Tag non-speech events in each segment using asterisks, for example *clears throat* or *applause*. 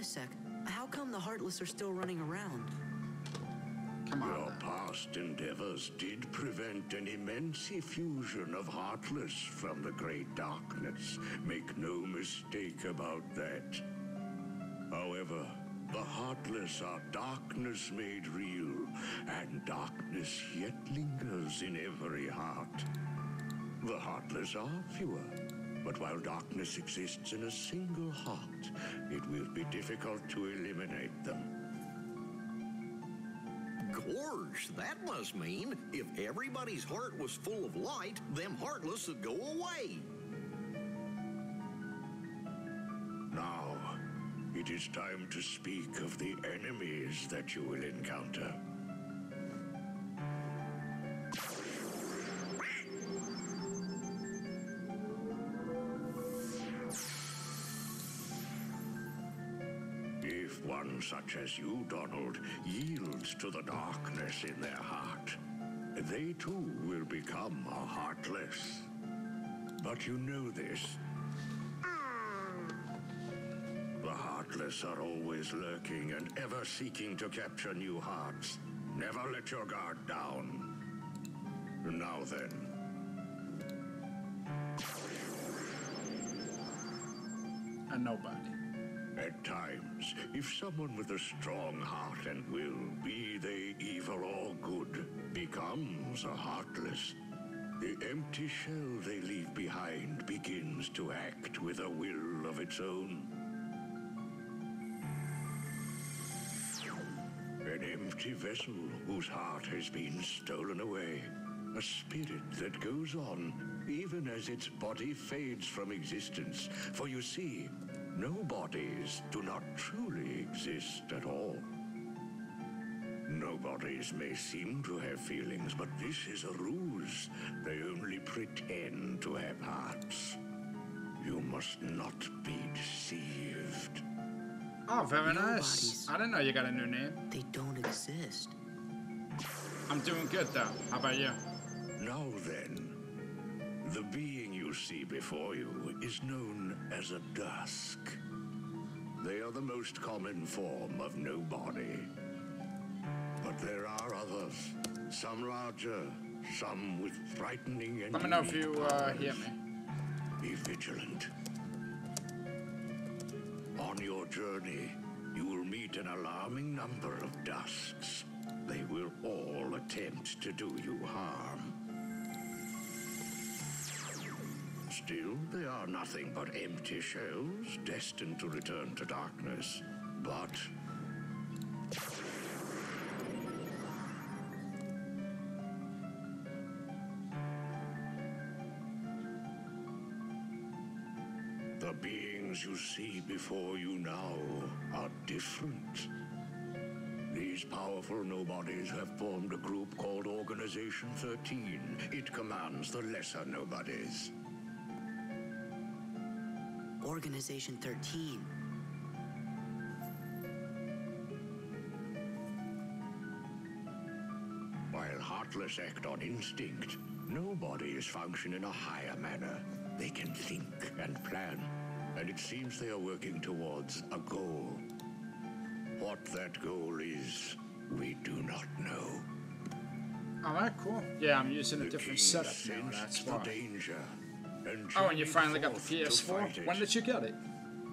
a sec. How come the Heartless are still running around? Come on. Your now. past endeavors did prevent an immense effusion of Heartless from the Great Darkness. Make no mistake about that. However, the Heartless are darkness made real, and darkness yet lingers in every heart. The Heartless are fewer, but while darkness exists in a single heart, it will be difficult to eliminate them. Gorge, that must mean if everybody's heart was full of light, them heartless would go away. Now, it is time to speak of the enemies that you will encounter. Such as you, Donald, yields to the darkness in their heart, they too will become a heartless. But you know this. The Heartless are always lurking and ever seeking to capture new hearts. Never let your guard down. Now then, A nobody. At times, if someone with a strong heart and will, be they evil or good, becomes a Heartless, the empty shell they leave behind begins to act with a will of its own. An empty vessel whose heart has been stolen away. A spirit that goes on even as its body fades from existence. For you see, no bodies do not truly exist at all. No bodies may seem to have feelings, but this is a ruse. They only pretend to have hearts. You must not be deceived. Oh, very nice. Nobodies. I didn't know you got a new name. They don't exist. I'm doing good though. How about you? Now then, the being you see before you is known as a dusk. They are the most common form of nobody. But there are others, some larger, some with frightening and Let me know if you uh, hear me. Be vigilant. On your journey, you will meet an alarming number of dusks. They will all attempt to do you harm. Still, they are nothing but empty shells destined to return to darkness. But the beings you see before you now are different. These powerful nobodies have formed a group called Organization 13. It commands the lesser nobodies. Organization 13. While Heartless act on instinct, nobodies function in a higher manner. They can think and plan, and it seems they are working towards a goal. What that goal is, we do not know. Alright, cool. Yeah, I'm using a different king setup now, sensed that's the why. danger. And Oh, and you finally got the forth to PS4? When did you get it?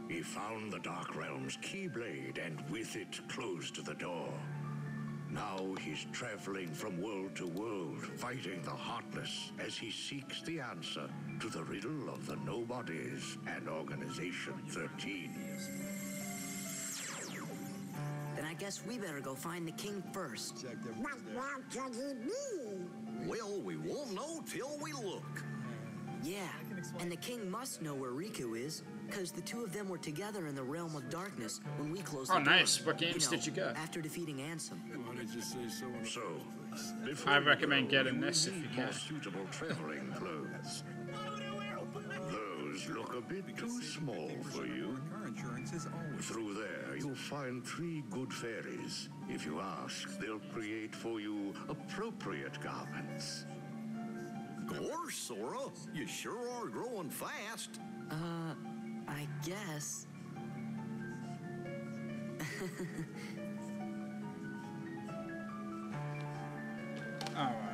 He found the Dark Realm's Keyblade and with it closed the door. Now he's traveling from world to world, fighting the Heartless as he seeks the answer to the riddle of the Nobodies and Organization 13. Then I guess we better go find the king first. But where could he be? Well, we won't know till we look. Yeah, and the king must know where Riku is, because the two of them were together in the realm of darkness when we closed Oh, the door. Oh, nice. What games know, did you get? After defeating Ansem. Why did you say so? So, I recommend go, getting this if you need more can. suitable traveling clothes. Those look a bit too small for you. Car insurance is always Through there, you'll find three good fairies. If you ask, they'll create for you appropriate garments. Gorge, Sora, you sure are growing fast. Uh, I guess. All right.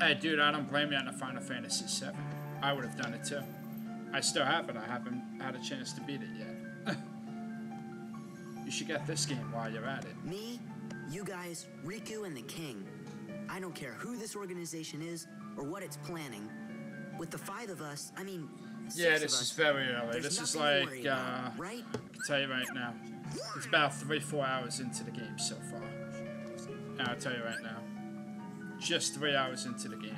Hey, dude, I don't blame you on the Final Fantasy VII. I would have done it too. I still have it. I haven't had a chance to beat it yet. *laughs* you should get this game while you're at it. Me, you guys, Riku, and the king. I don't care who this organization is or what it's planning. With the five of us, I mean, Yeah, this us, is very early. This is like, uh, about, right? I can tell you right now. It's about three, four hours into the game so far. I'll tell you right now. Just three hours into the game.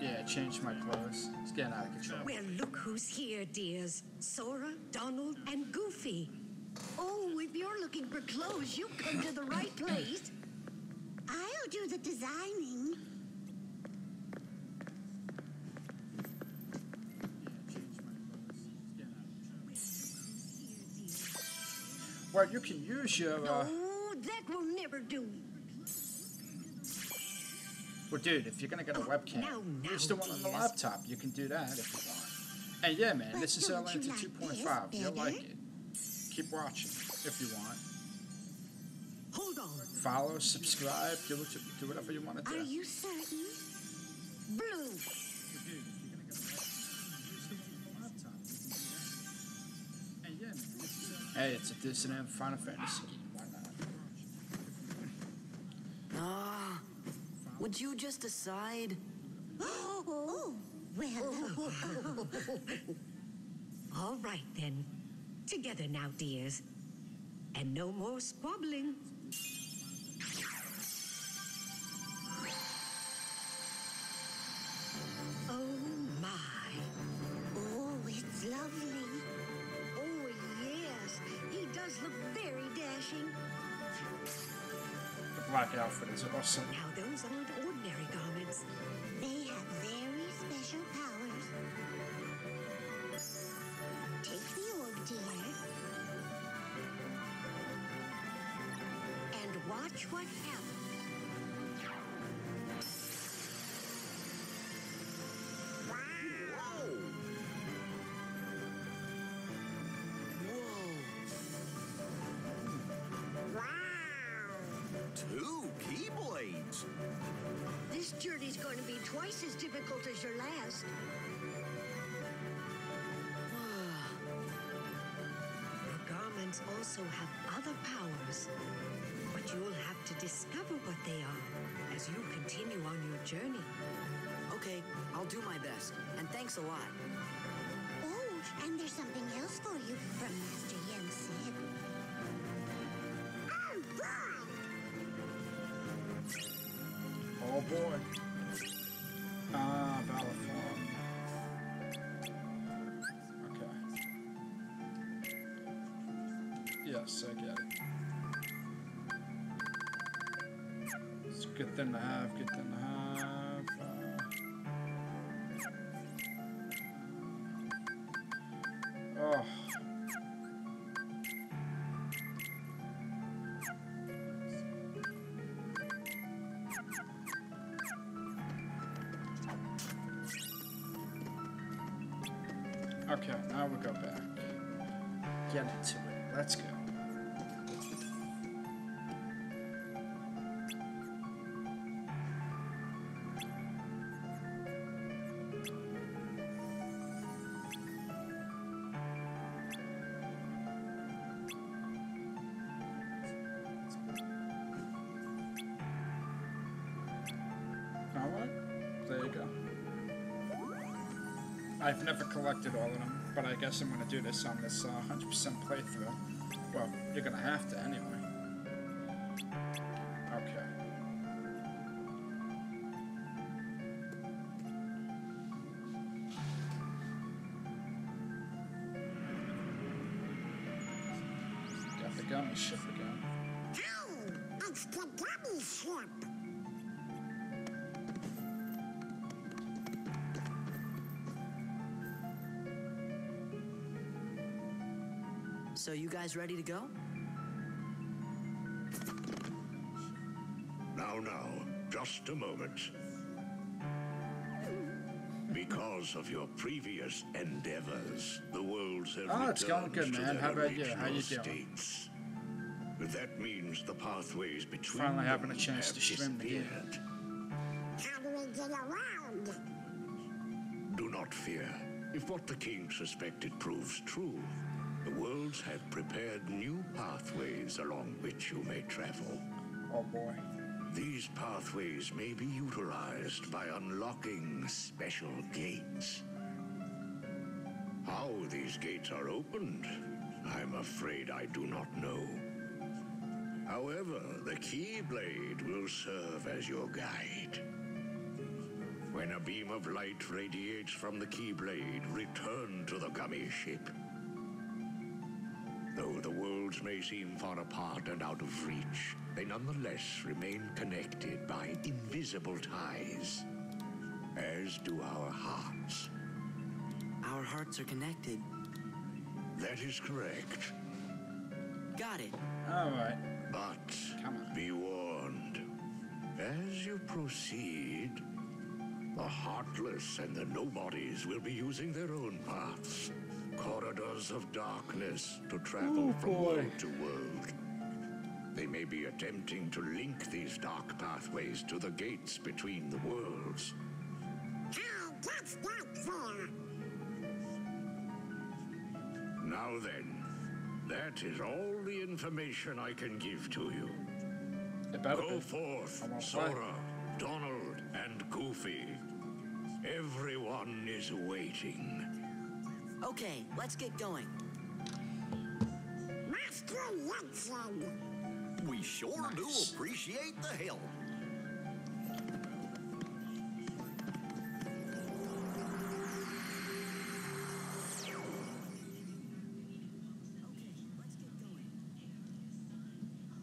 Yeah, change my clothes. It's getting out of control. Well, look who's here, dears. Sora, Donald, and Goofy. Oh, if you're looking for clothes, you come to the right place. I'll do the designing. Well, you can use your, uh, Oh, that will never do. well, dude, if you're gonna get a webcam, now, now, use the one on the laptop. You can do that if you want. And yeah, man, But this is Atlanta like 2.5. this You'll like it. Keep watching if you want. Hold on. Follow, subscribe, do, do whatever you want to do. Are you certain? Blue. Hey, it's a dissonant Final Fantasy. Why not? Ah, would you just decide? *gasps* Oh, well. *laughs* All right, then. Together now, dears. And no more squabbling. Look very dashing. The black outfit is awesome. Now, those aren't ordinary garments. They have very special powers. Take the orb, dear. And watch what happens. Going to be twice as difficult as your last. *sighs* The garments also have other powers. But you'll have to discover what they are as you continue on your journey. Okay, I'll do my best. And thanks a lot. Oh, and there's something else for you from Master Yensid. Oh, boy. Oh boy. It's a good thing to have, good thing to have. I've never collected all of them, but I guess I'm gonna do this on this uh, 100% playthrough. Well, you're gonna have to anyway. So you guys ready to go? Now, now, just a moment. Because of your previous endeavors, the worlds have Oh, it's going returned good, to man. their How about you? original How you doing? states. That means the pathways between Finally them having a chance have to stream the game. How do we get around? Do not fear. If what the king suspected proves true, have prepared new pathways along which you may travel. Oh boy. These pathways may be utilized by unlocking special gates. How these gates are opened, I'm afraid I do not know. However, the Keyblade will serve as your guide. When a beam of light radiates from the Keyblade, return to the Gummi ship. Though may seem far apart and out of reach, they nonetheless remain connected by invisible ties, as do our hearts. Our hearts are connected. That is correct. Got it. Alright. But Come on. be warned. As you proceed, the heartless and the nobodies will be using their own paths. Corridors of darkness to travel Oh, from boy. world to world. They may be attempting to link these dark pathways to the gates between the worlds. How that's not fair. Now then, that is all the information I can give to you. It better Go be. forth, Sora, Donald, and Goofy. Everyone is waiting. Okay, let's get going. Master Yensid. We sure Nice. do appreciate the help.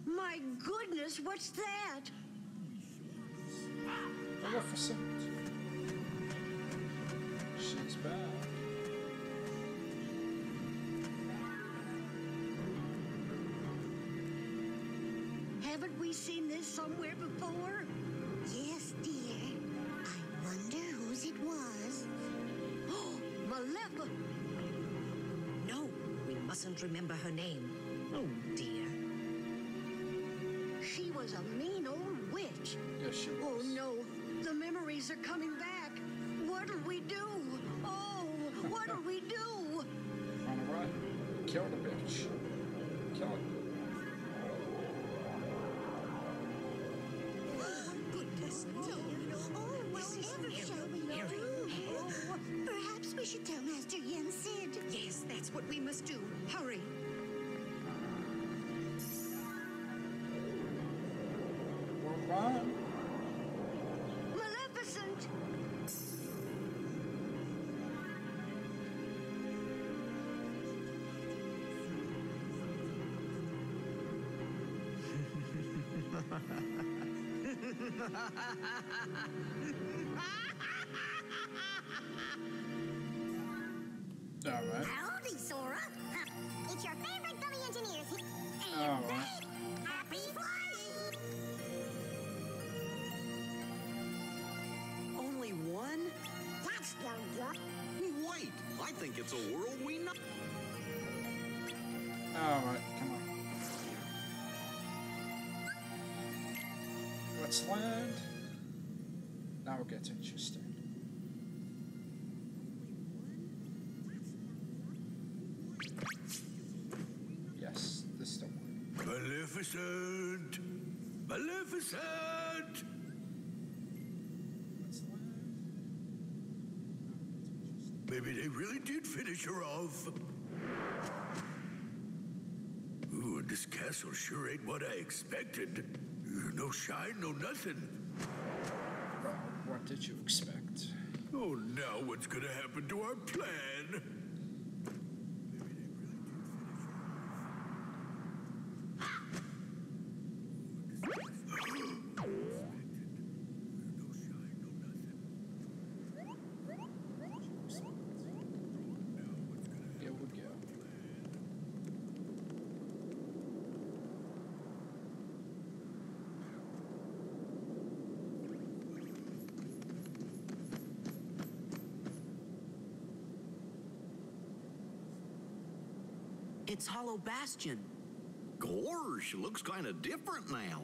My goodness, what's that? Maleficent. She's back. Haven't we seen this somewhere before? Yes, dear. I wonder whose it was. Oh, Maleficent! No, we mustn't remember her name. Oh, dear. She was a mean old witch. Yes, she oh, was. Oh no, the memories are coming back. What'll we do? Oh, what'll we do? Run away. Kill the bitch. *laughs* Alright. Howdy, Sora. *laughs* It's your favorite Gummi engineers. *laughs* All right. Happy flying! Only one? That's no good. Wait, I think it's a world we know. Alright, come on. Let's land. Now it gets interesting. Yes, this is the one. Maleficent! Maleficent! Maybe they really did finish her off. Ooh, and this castle sure ain't what I expected. No shine, no nothing. Well, what did you expect? Oh, now what's gonna happen to our plan? Here we go. It's Hollow Bastion. Gorsh, looks kind of different now.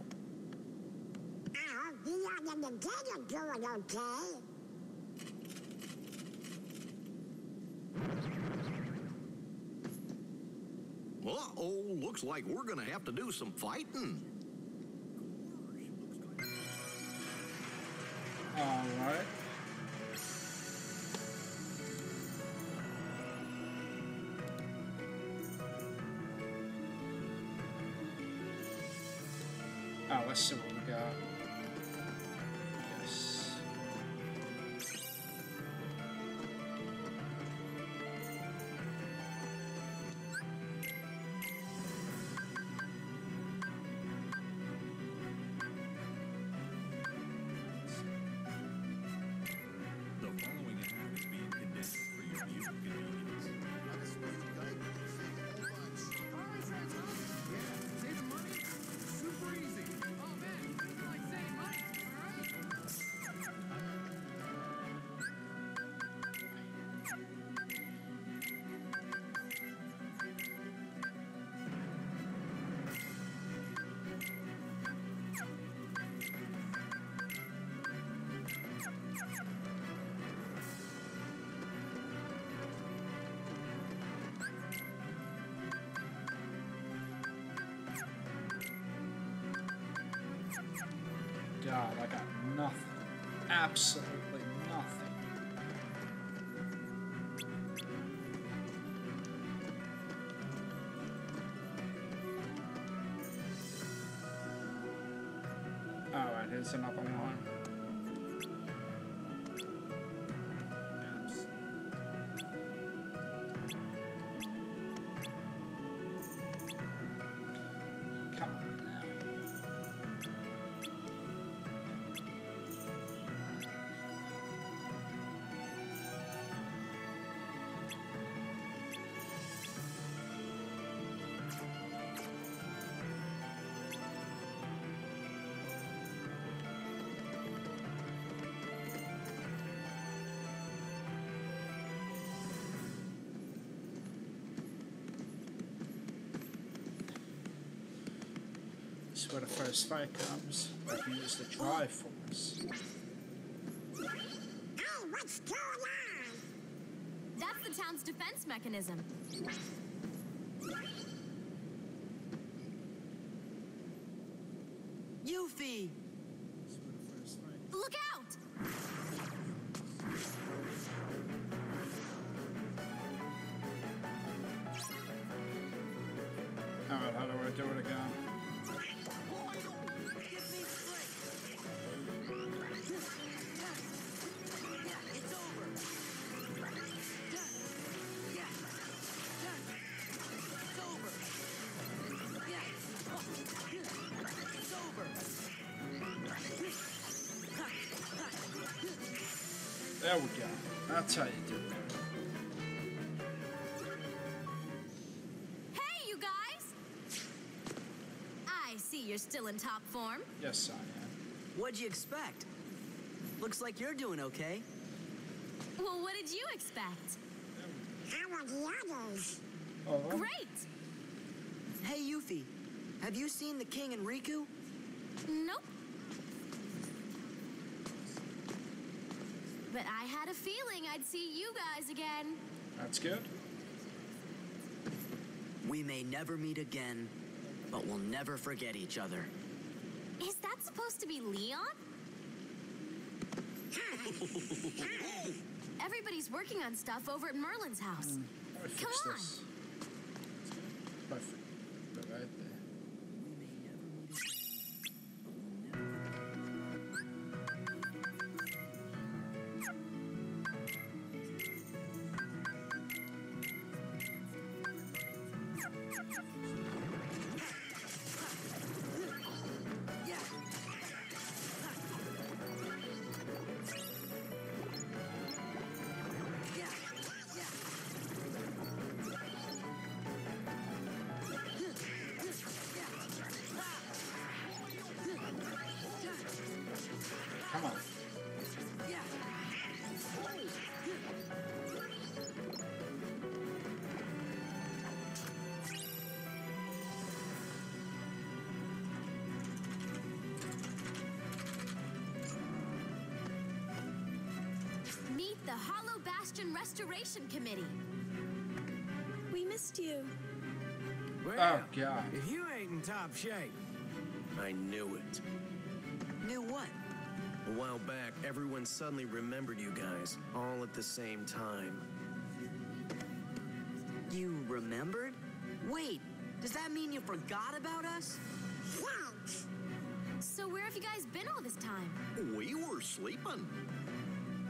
Oh, the other data doing okay. Uh-oh, looks like we're gonna have to do some fighting. God, I got nothing. Absolutely nothing. Alright, here's another one. Is where the first fight comes. I can use the Triforce. Hey, what's going on? That's the town's defense mechanism. Go. That's how you do it. Hey, you guys! I see you're still in top form. Yes, I am. What'd you expect? Looks like you're doing okay. Well, what did you expect? How are the others? Oh, Great! Hey, Yuffie, have you seen the king and Riku? Nope. But I had a feeling I'd see you guys again. that's good. We may never meet again, but we'll never forget each other. Is that supposed to be Leon? *laughs* Everybody's working on stuff over at Merlin's house. Let me fix Come on. this. Perfect. The Hollow Bastion Restoration Committee. We missed you. Well, Oh, God. if you ain't in top shape, I knew it. Knew what? A while back, everyone suddenly remembered you guys, all at the same time. You remembered? Wait, does that mean you forgot about us? Wow. So where have you guys been all this time? We were sleeping.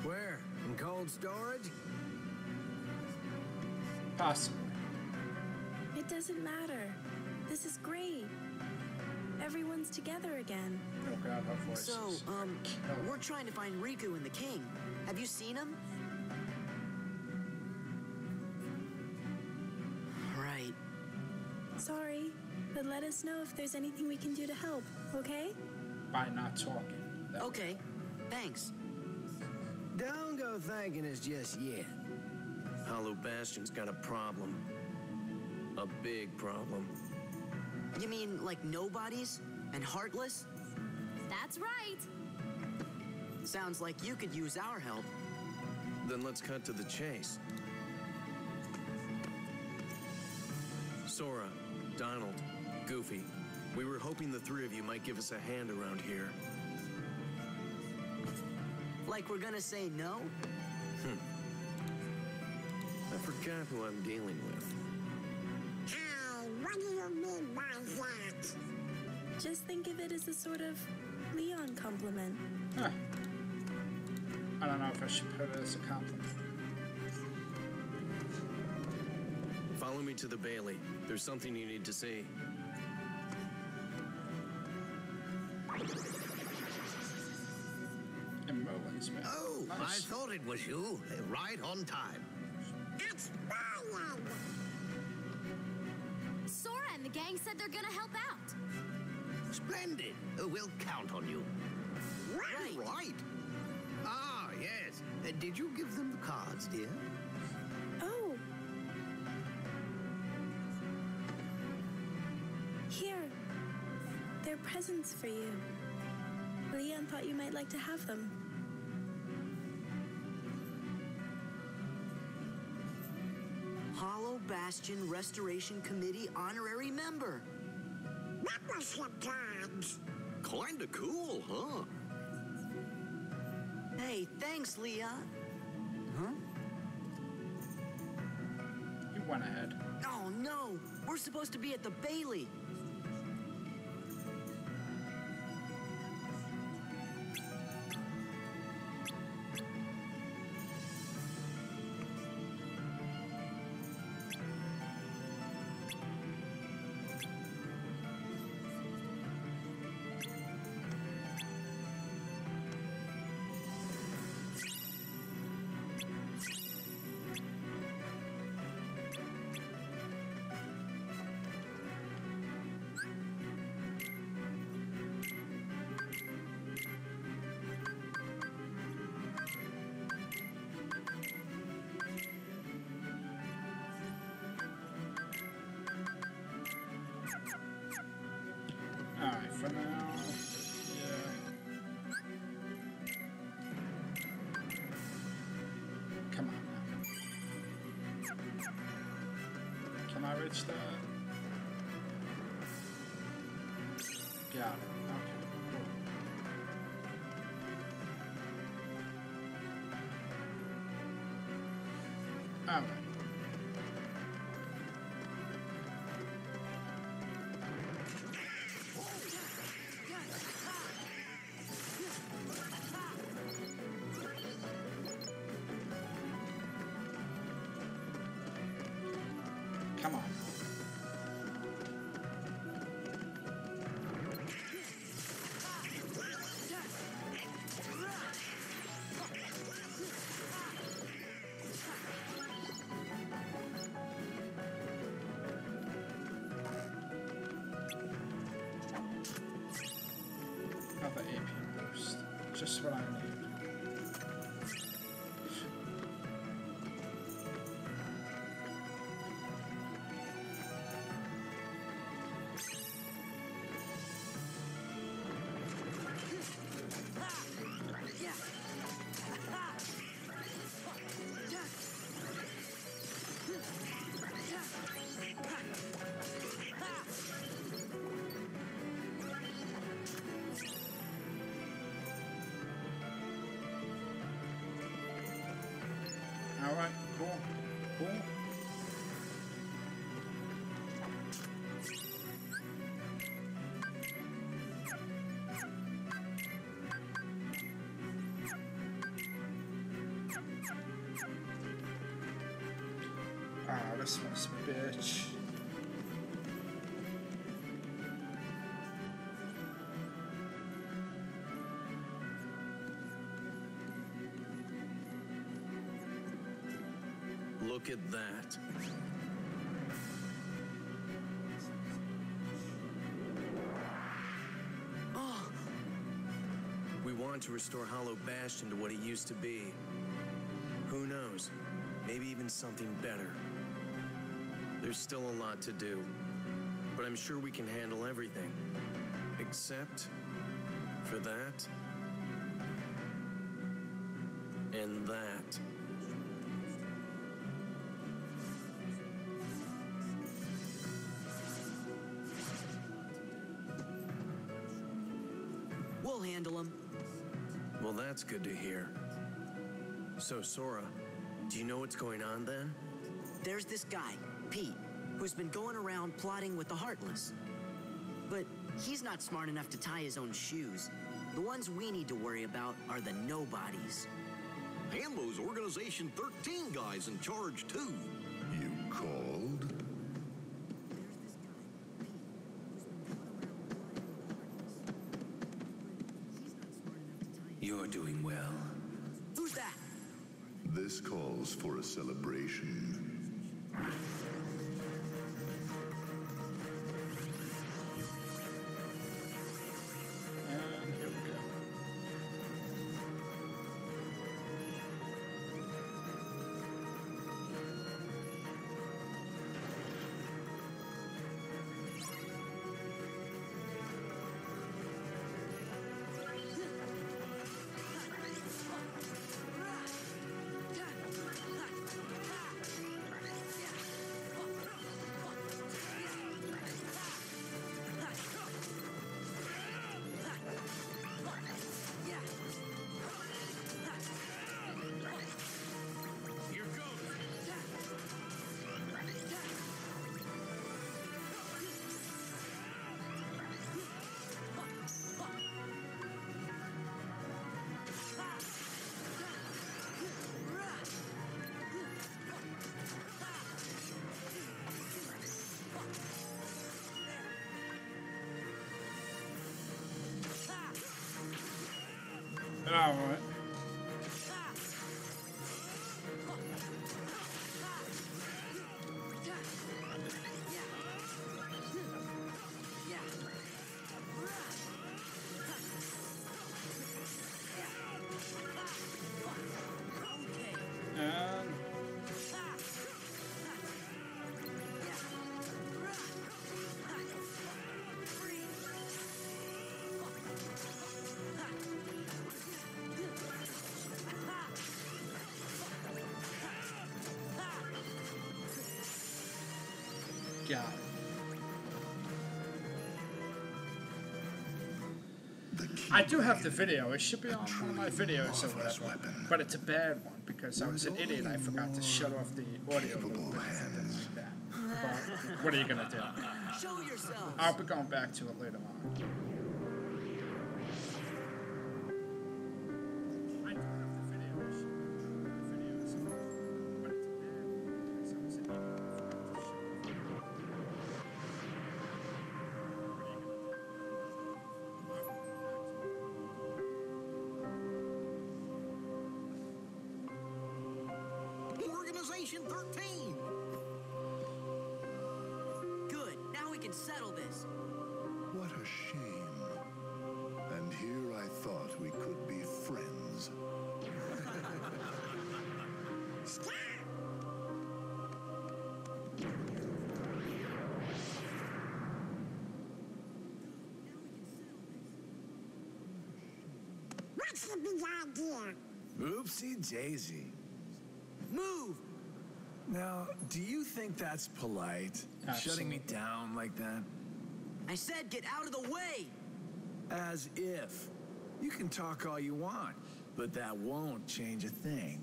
where? In cold storage? Possibly. It doesn't matter. This is great. Everyone's together again. Oh god, her voice. So, um, Oh. we're trying to find Riku and the king. Have you seen him? Right. Sorry, but let us know if there's anything we can do to help, okay? by not talking. That- Okay, thanks. Don't go thanking us just yet. Hollow Bastion's got a problem. A big problem. You mean like nobodies and heartless? That's right. Sounds like you could use our help. Then let's cut to the chase. Sora, Donald, Goofy, we were hoping the three of you might give us a hand around here. Like we're gonna say no? Hmm. I forgot who I'm dealing with. what do you mean by that? Just think of it as a sort of Leon compliment. Huh. I don't know if I should put it as a compliment. Follow me to the Bailey. There's something you need to see. I Nice. thought it was you. Right on time. It's Brian! Sora and the gang said they're gonna help out. Splendid. We'll count on you. Right. Right. Ah, yes. Uh, did you give them the cards, dear? Oh! Here. They're presents for you. Leon thought you might like to have them. Hollow Bastion Restoration Committee honorary member. That was your cards. Kinda cool, huh? Hey, thanks, Leon. Huh? You went ahead. Oh no, we're supposed to be at the Bailey. Reach that? Got it. Okay. Alright. Come on. Just what I this was bitch. Look at that. Oh, We want to restore Hollow Bastion to what it used to be. Who knows? Maybe even something better. There's still a lot to do, but I'm sure we can handle everything. Except for that and that. we'll handle him. Well, that's good to hear. So, Sora, do you know what's going on then? There's this guy, Pete, who's been going around plotting with the Heartless. But he's not smart enough to tie his own shoes. The ones we need to worry about are the nobodies. And those Organization 13 guys in charge, too. You called? You're doing well. Who's that? This calls for a celebration. Ah, All I do have the video. It should be on one of my videos or whatever. But it's a bad one because I was an idiot. I forgot to shut off the audio. a little bit. Yeah. But what are you gonna do? Show yourself. I'll be going back to it later on. Do you think that's polite? Shutting me down like that? I said get out of the way! As if. You can talk all you want, but that won't change a thing.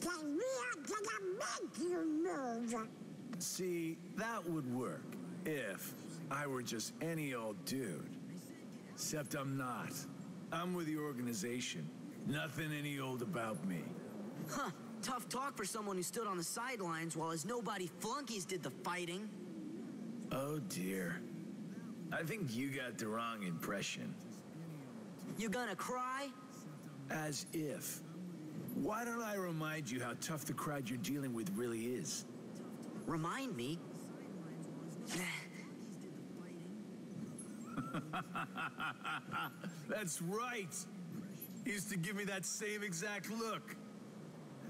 Then we are gonna make you move. See, that would work if I were just any old dude. Except I'm not. I'm with the organization. Nothing any old about me. Huh. Tough talk for someone who stood on the sidelines while his nobody flunkies did the fighting. Oh dear. I think you got the wrong impression. You gonna cry? As if. Why don't I remind you how tough the crowd you're dealing with really is? Remind me? *laughs* That's right. He used to give me that same exact look.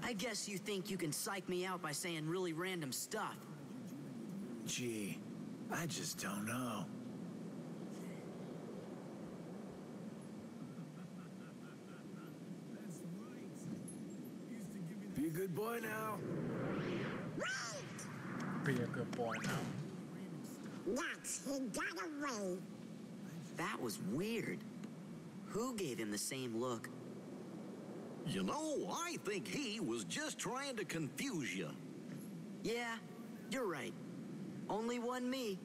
I guess you think you can psych me out by saying really random stuff. Gee, I just don't know. Be a good boy now. Be a good boy now. Nuts, he got away. That was weird. Who gave him the same look? You know, I think he was just trying to confuse you. Yeah, you're right. Only one me.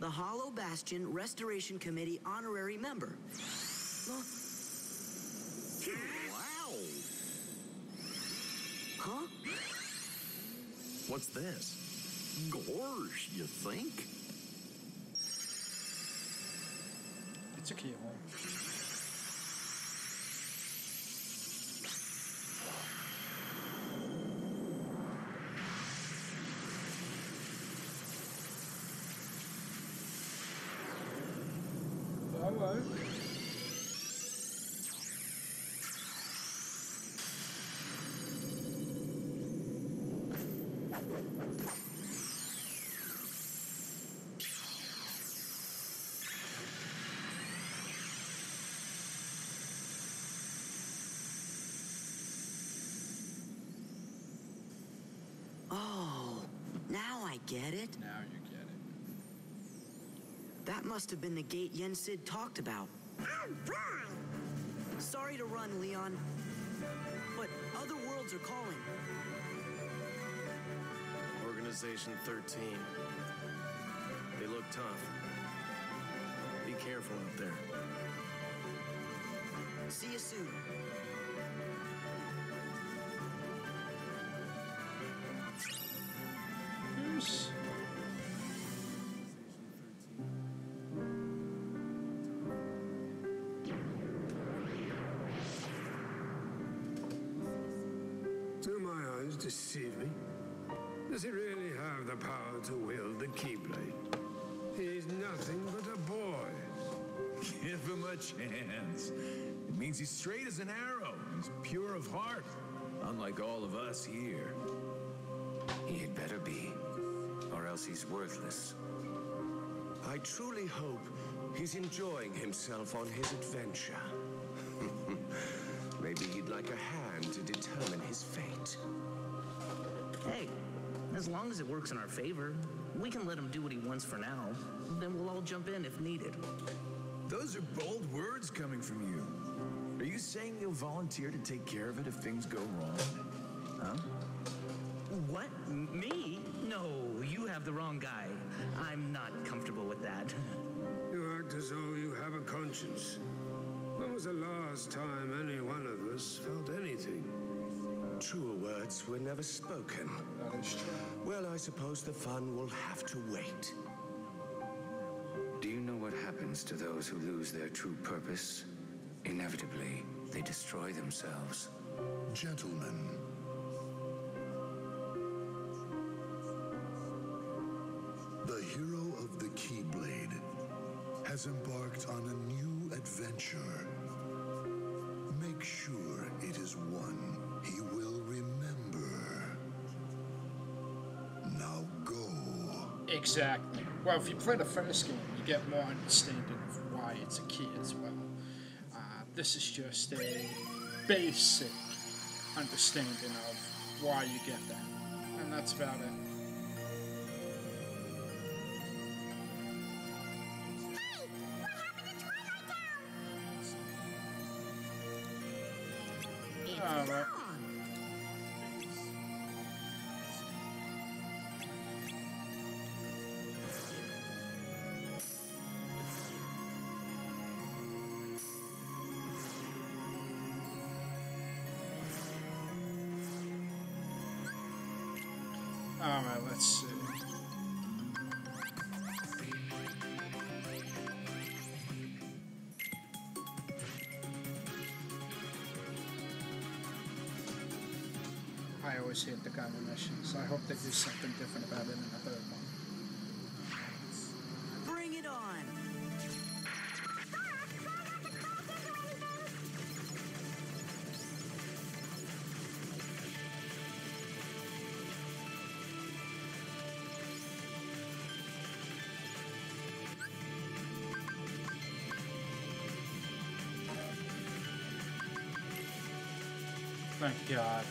The Hollow Bastion Restoration Committee honorary member. Huh? Wow. Huh? What's this? Gorge, you think? It's a keyhole. Get it. Now you get it. That must have been the gate Yen Sid talked about. Boy! Sorry to run, Leon. But other worlds are calling. Organization 13. They look tough. Be careful out there. See you soon. Peace. Do my eyes deceive me? Does he really have the power to wield the Keyblade? He's nothing but a boy. *laughs* Give him a chance. It means he's straight as an arrow. He's pure of heart. Unlike all of us here. He had better be, or else he's worthless. I truly hope he's enjoying himself on his adventure. *laughs* Maybe he'd like a hand to determine his fate. Hey, as long as it works in our favor, we can let him do what he wants for now. Then we'll all jump in if needed. Those are bold words coming from you. Are you saying you'll volunteer to take care of it if things go wrong? Have the wrong guy. I'm not comfortable with that. You act as though you have a conscience. When was the last time any one of us felt anything? Truer words were never spoken. That is true. Well, I suppose the fun will have to wait. Do you know what happens to those who lose their true purpose? Inevitably, they destroy themselves. Gentlemen, has embarked on a new adventure. Make sure it is one he will remember. Now go. Exactly. Well, if you play the first game, you get more understanding of why it's a key as well. Uh, this is just a basic understanding of why you get that. And that's about it. Always hate the Gummi missions. I hope they do something different about it in the third one. Bring it on! Thank God.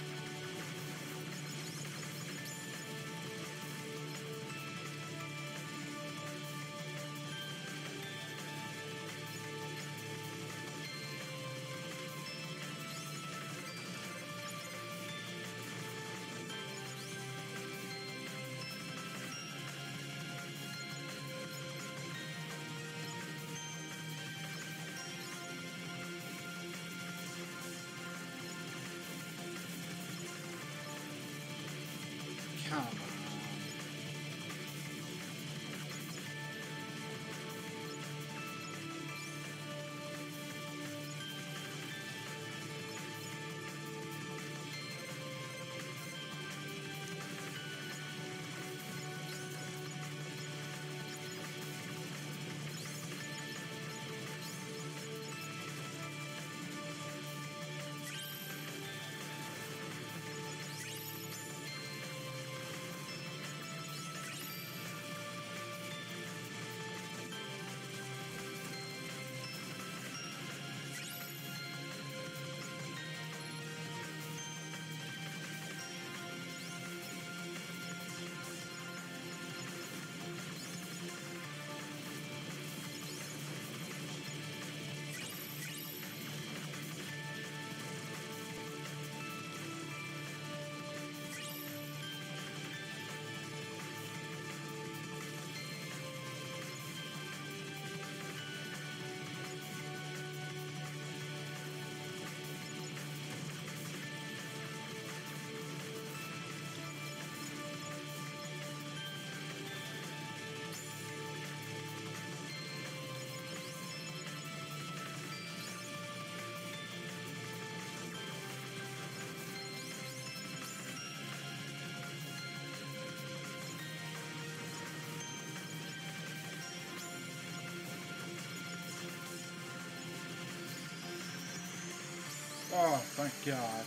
Oh, thank God.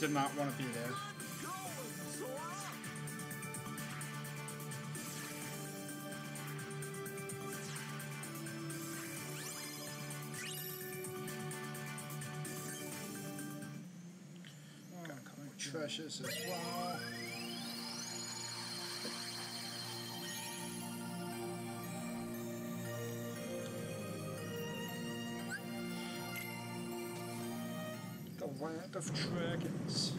Did not want to be there. Treasures as well. The land of dragons.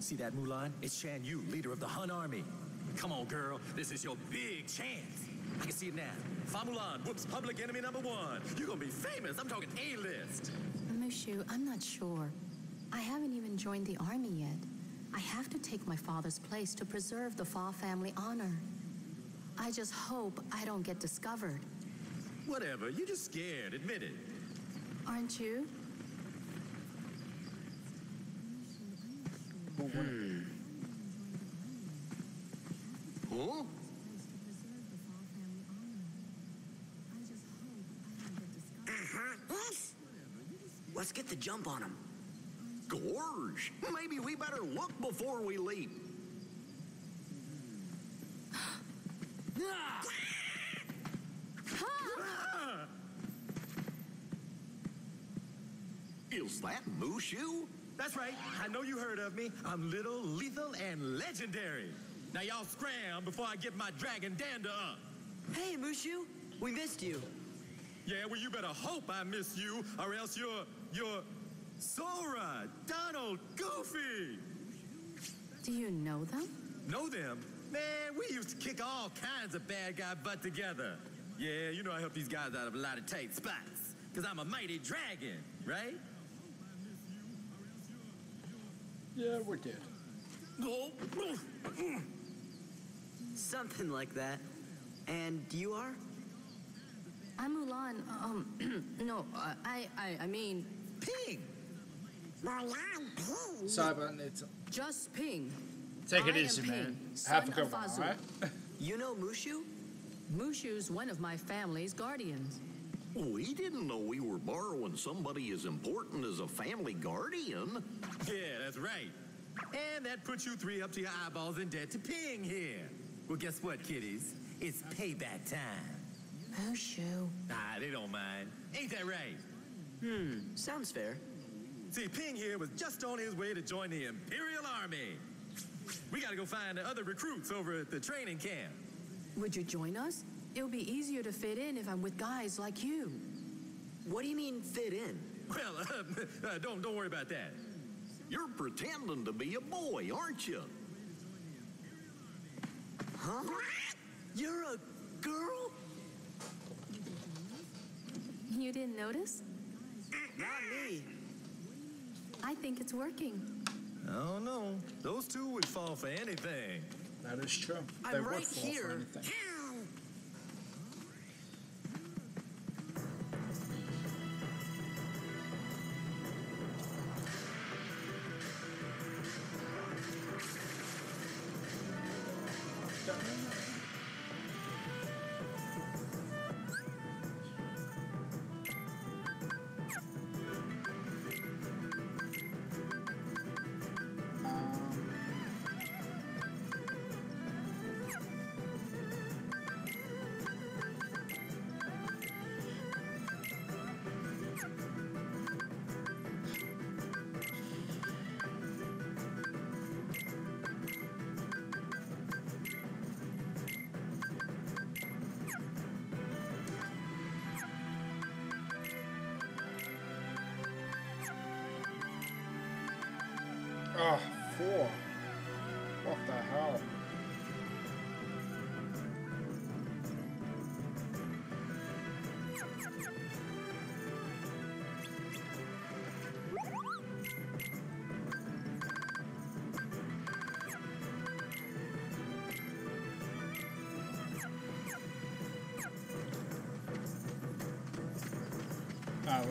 See that, Mulan? It's Shan Yu, leader of the Hun army. Come on, girl. This is your big chance. I can see it now. Fa Mulan whoops public enemy number one. You're gonna be famous. I'm talking A-list. Mushu, I'm not sure. I haven't even joined the army yet. I have to take my father's place to preserve the Fa family honor. I just hope I don't get discovered. Whatever. You're just scared. Admit it. Aren't you? Hmm. Huh? Let's, let's get the jump on him. Gorge. Maybe we better look before we leap. *gasps* Is that Mushu? That's right. I know you heard of me. I'm little, lethal, and legendary. Now y'all scram before I get my dragon dander up. Hey, Mushu, we missed you. Yeah, well, you better hope I miss you, or else you're, you're Sora, Donald, Goofy. Do you know them? Know them? Man, we used to kick all kinds of bad guy butt together. Yeah, you know I help these guys out of a lot of tight spots. Cause I'm a mighty dragon, right? Yeah, we're dead. did. *clears throat* Something like that. And you are? I'm Mulan. Um, *clears throat* no, uh, I, I, I mean, Ping. Mulan Ping. Cyber, it's just Ping. take it I easy, man. son Have a good one, Azul. alright? *laughs* You know Mushu? Mushu's one of my family's guardians. We didn't know we were borrowing somebody as important as a family guardian. Yeah, that's right. And that puts you three up to your eyeballs in debt to Ping here. Well, guess what, kiddies? It's payback time. Oh, Mushu. Ah, they don't mind. Ain't that right? Hmm, sounds fair. See, Ping here was just on his way to join the Imperial Army. We gotta go find the other recruits over at the training camp. Would you join us? It'll be easier to fit in if I'm with guys like you. What do you mean fit in? Well, *laughs* uh, don't don't worry about that. You're pretending to be a boy, aren't you? Huh? You're a girl? You didn't notice? Not me. I think it's working. I don't know. Those two would fall for anything. That is true. I'm they would right fall for here.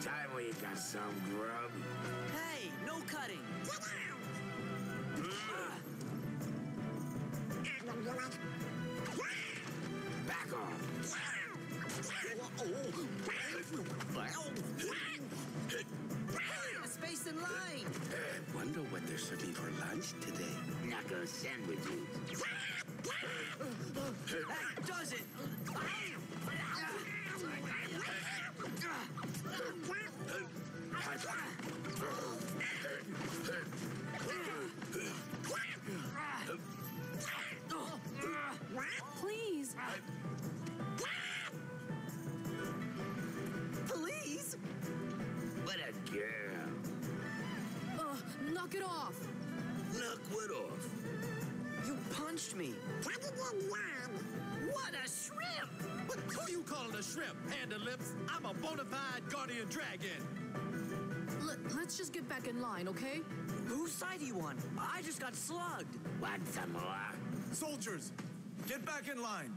time we got some grub. Hey, no cutting. Back off. Space in line. Uh, wonder what they're serving for lunch today. Knuckle sandwiches. Knock it off! Knock what off? You punched me. What a shrimp! What, who you calling a shrimp, Panda Lips? I'm a bona fide guardian dragon. Look, let's just get back in line, okay? Whose side are you on? I just got slugged. Want some more? Soldiers, get back in line.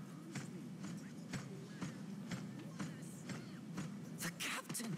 The captain!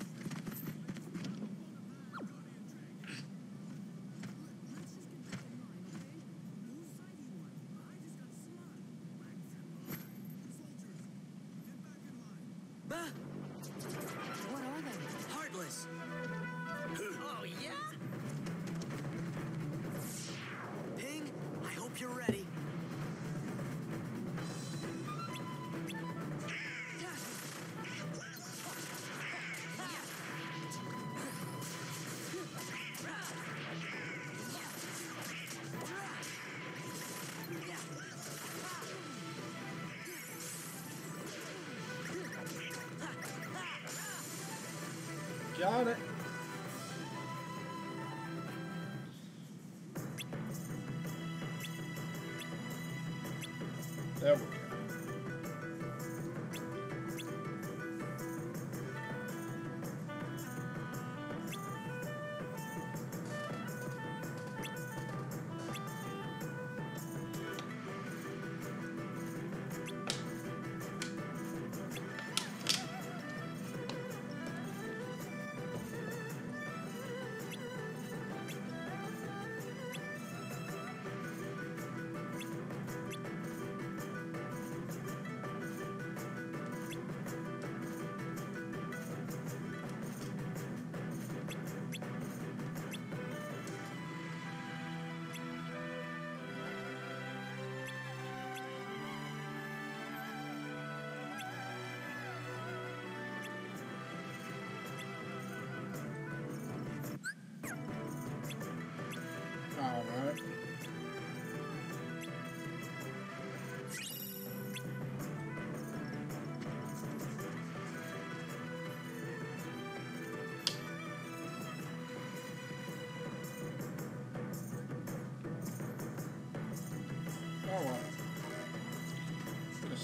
got it.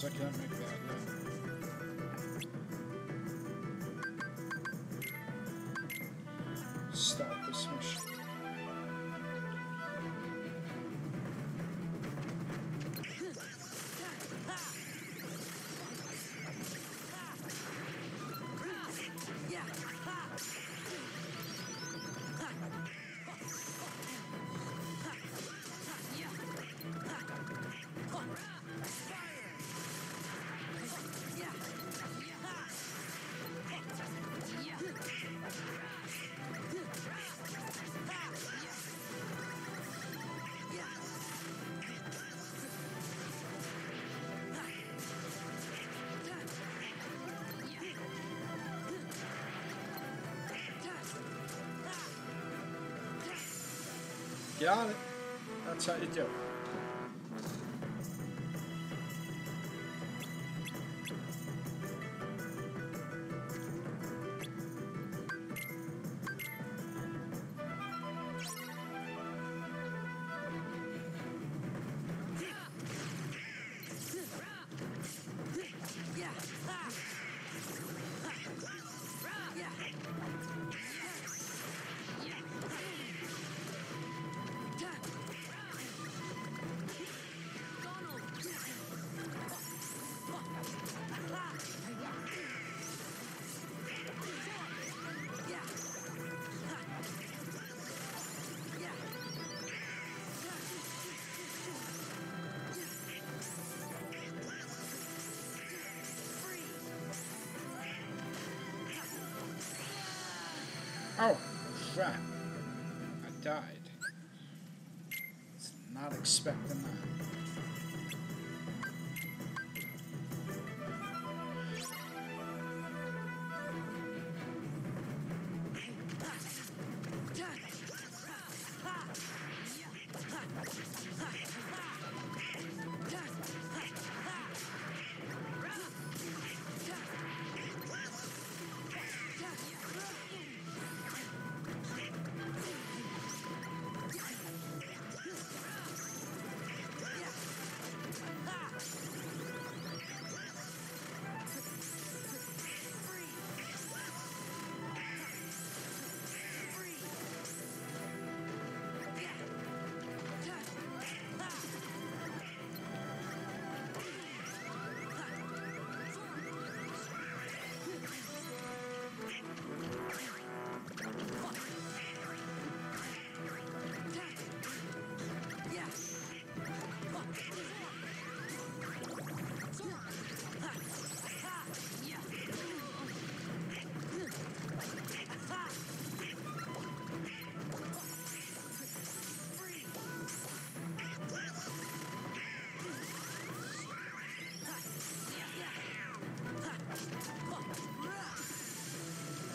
Second. Got it. That's how you do it.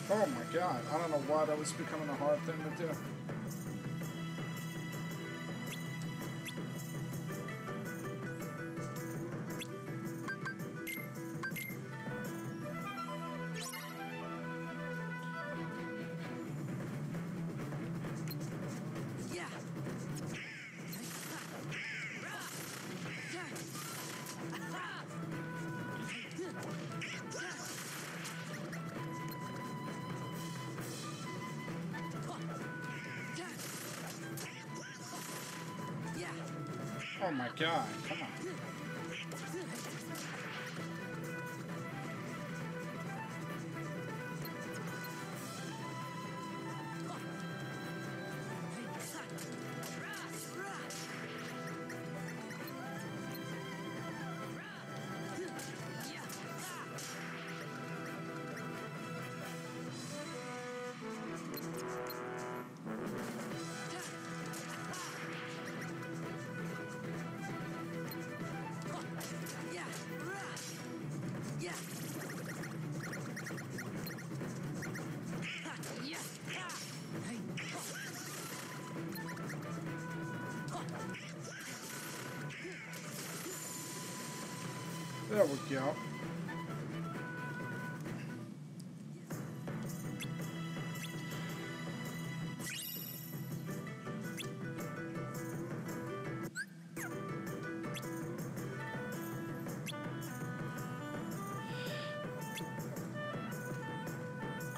Oh my god, I don't know why that was becoming a hard thing to do. Oh my god,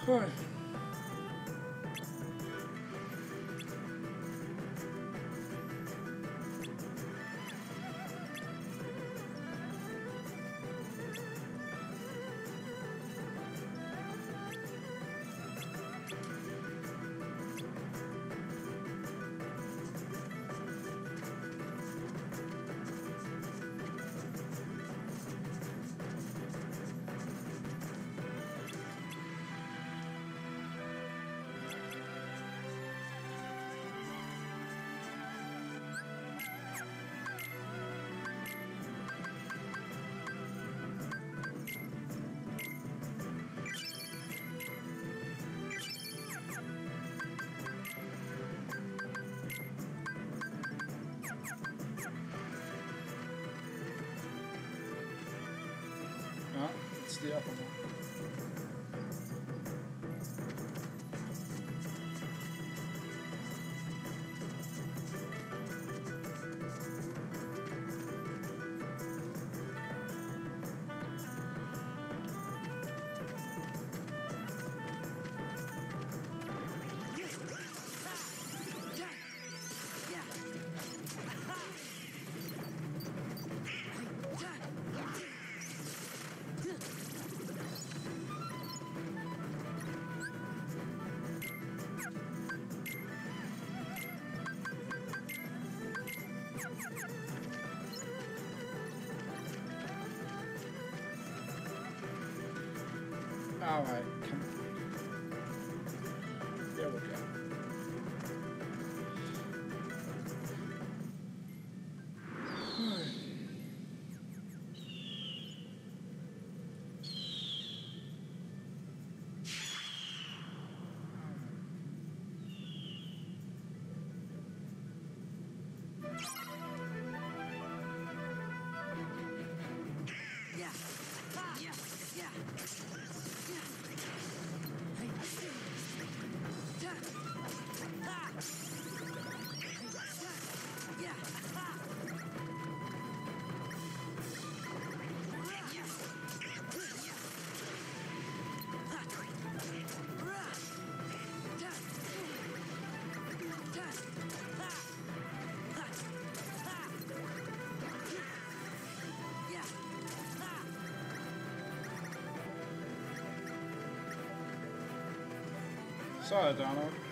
Good. No, it's the upper one. All right, Sorry, Donald.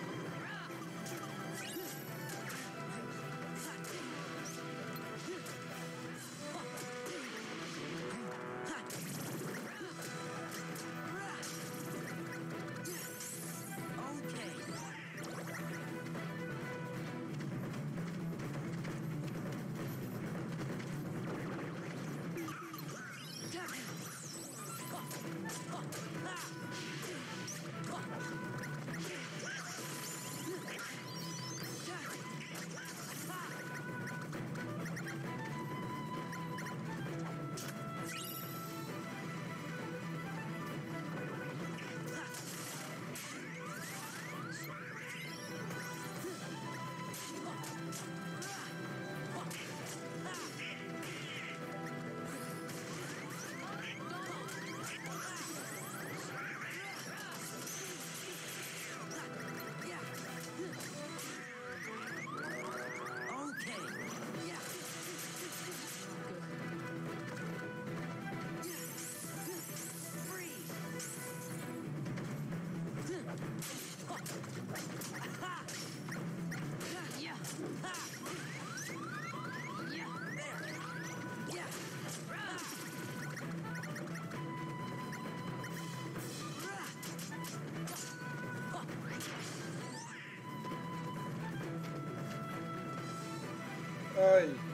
Ay.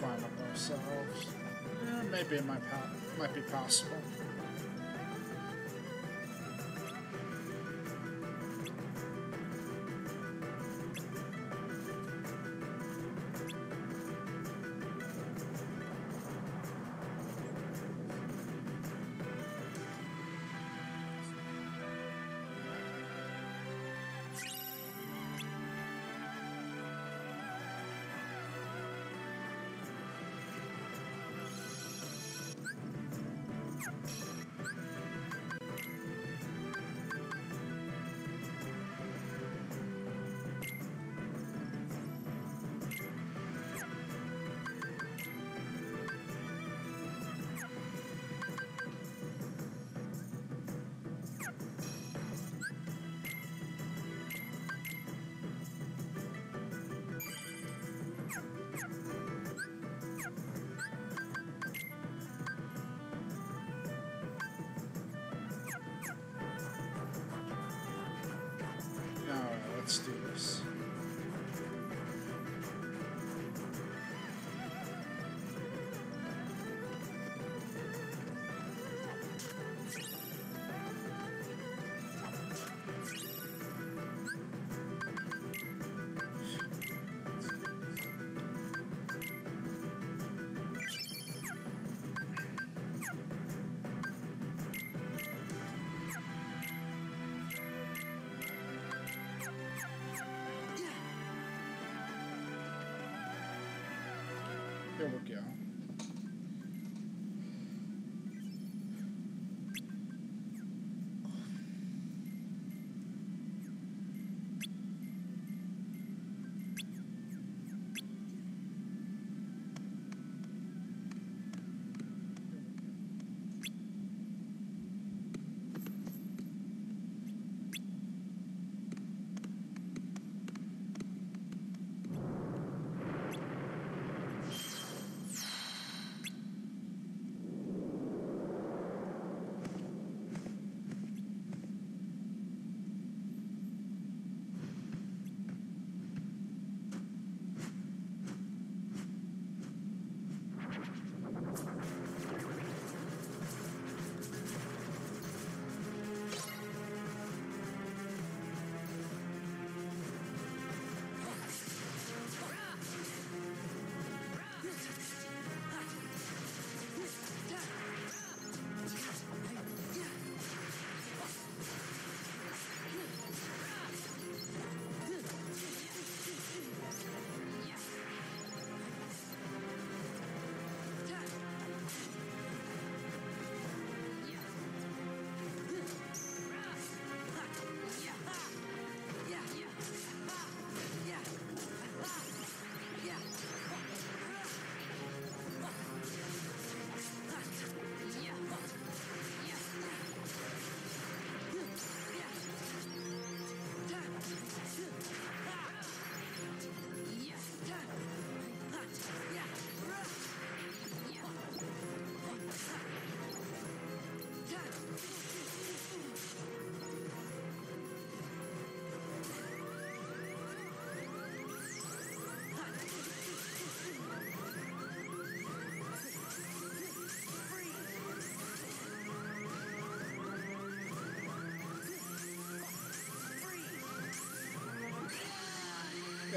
Find up ourselves. Yeah, maybe it might, might be possible. Here we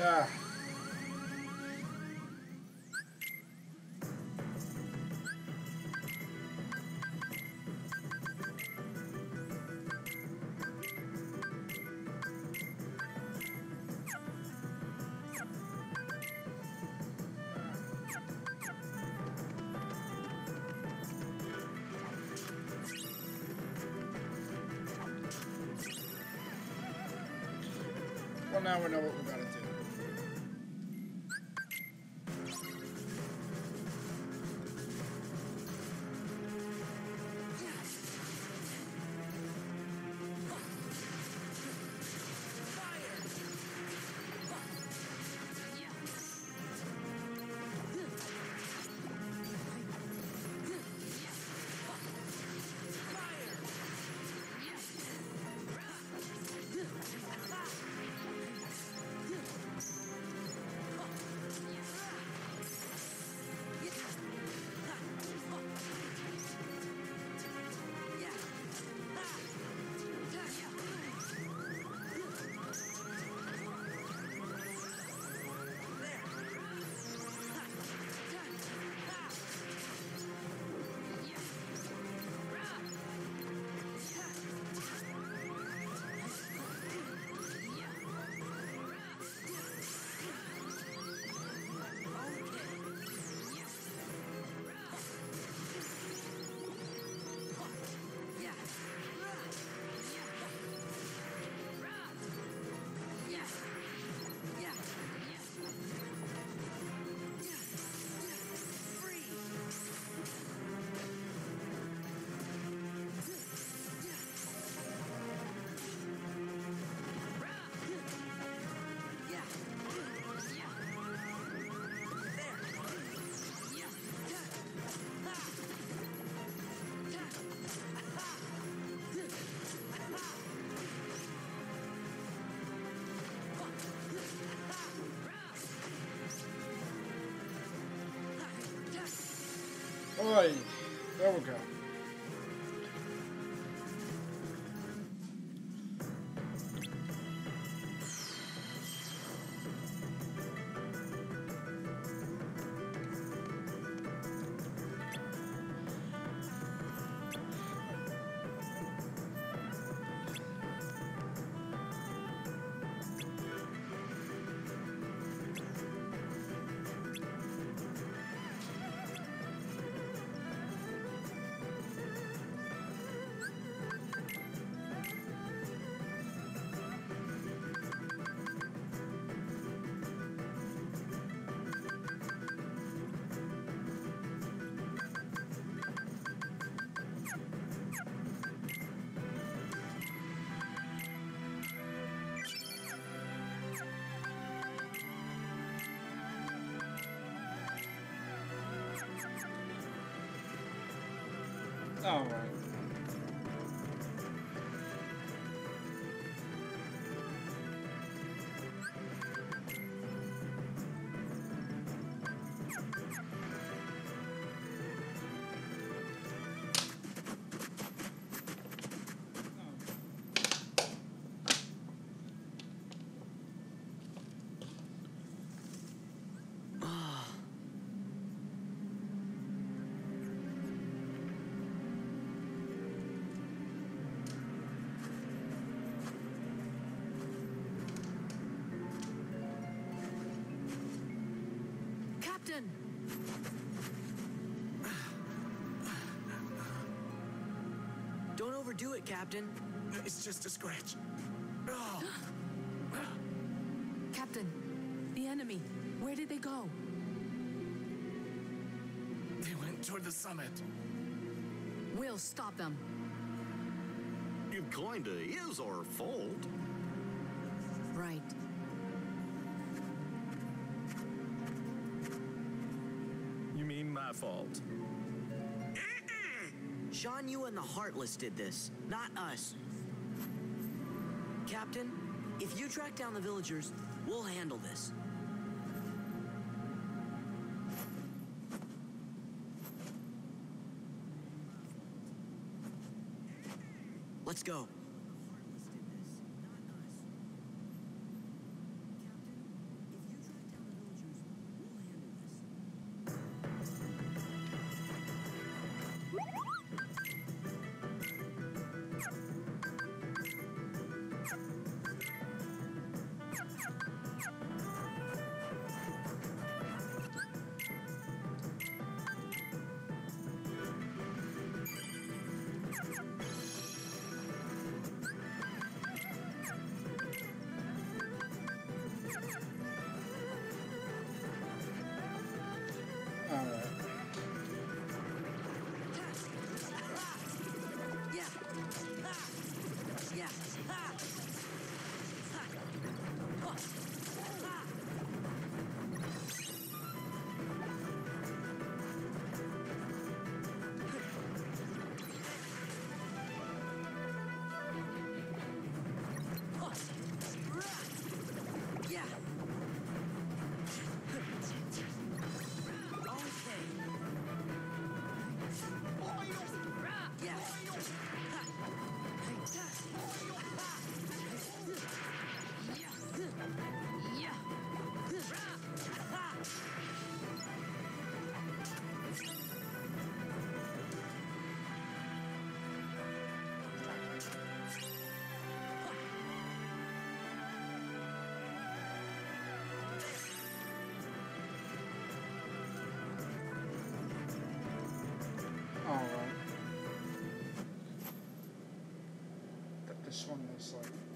Well, now we know Oi, there we All right. Don't overdo it, Captain. It's just a scratch. *gasps* Captain, the enemy, where did they go? They went toward the summit. We'll stop them. It kinda is our fault. Right. My fault? Shan Yu and the Heartless did this, not us. Captain, if you track down the villagers, we'll handle this. Let's go.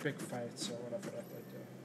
Big fights or whatever that they do.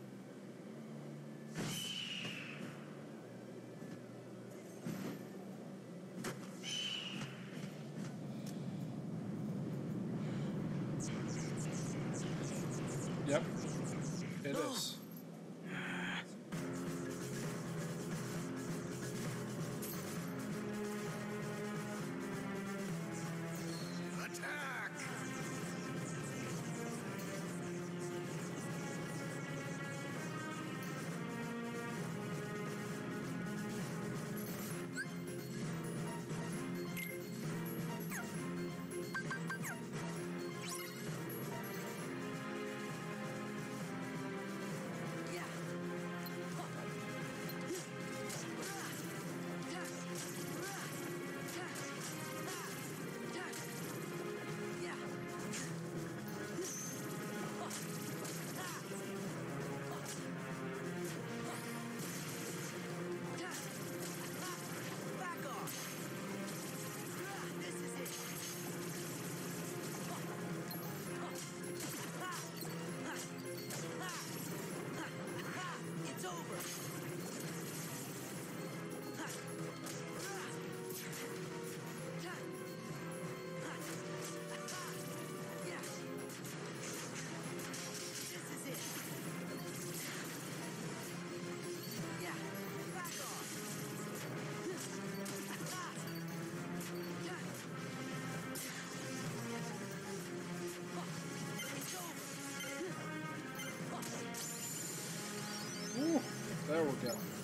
There we go.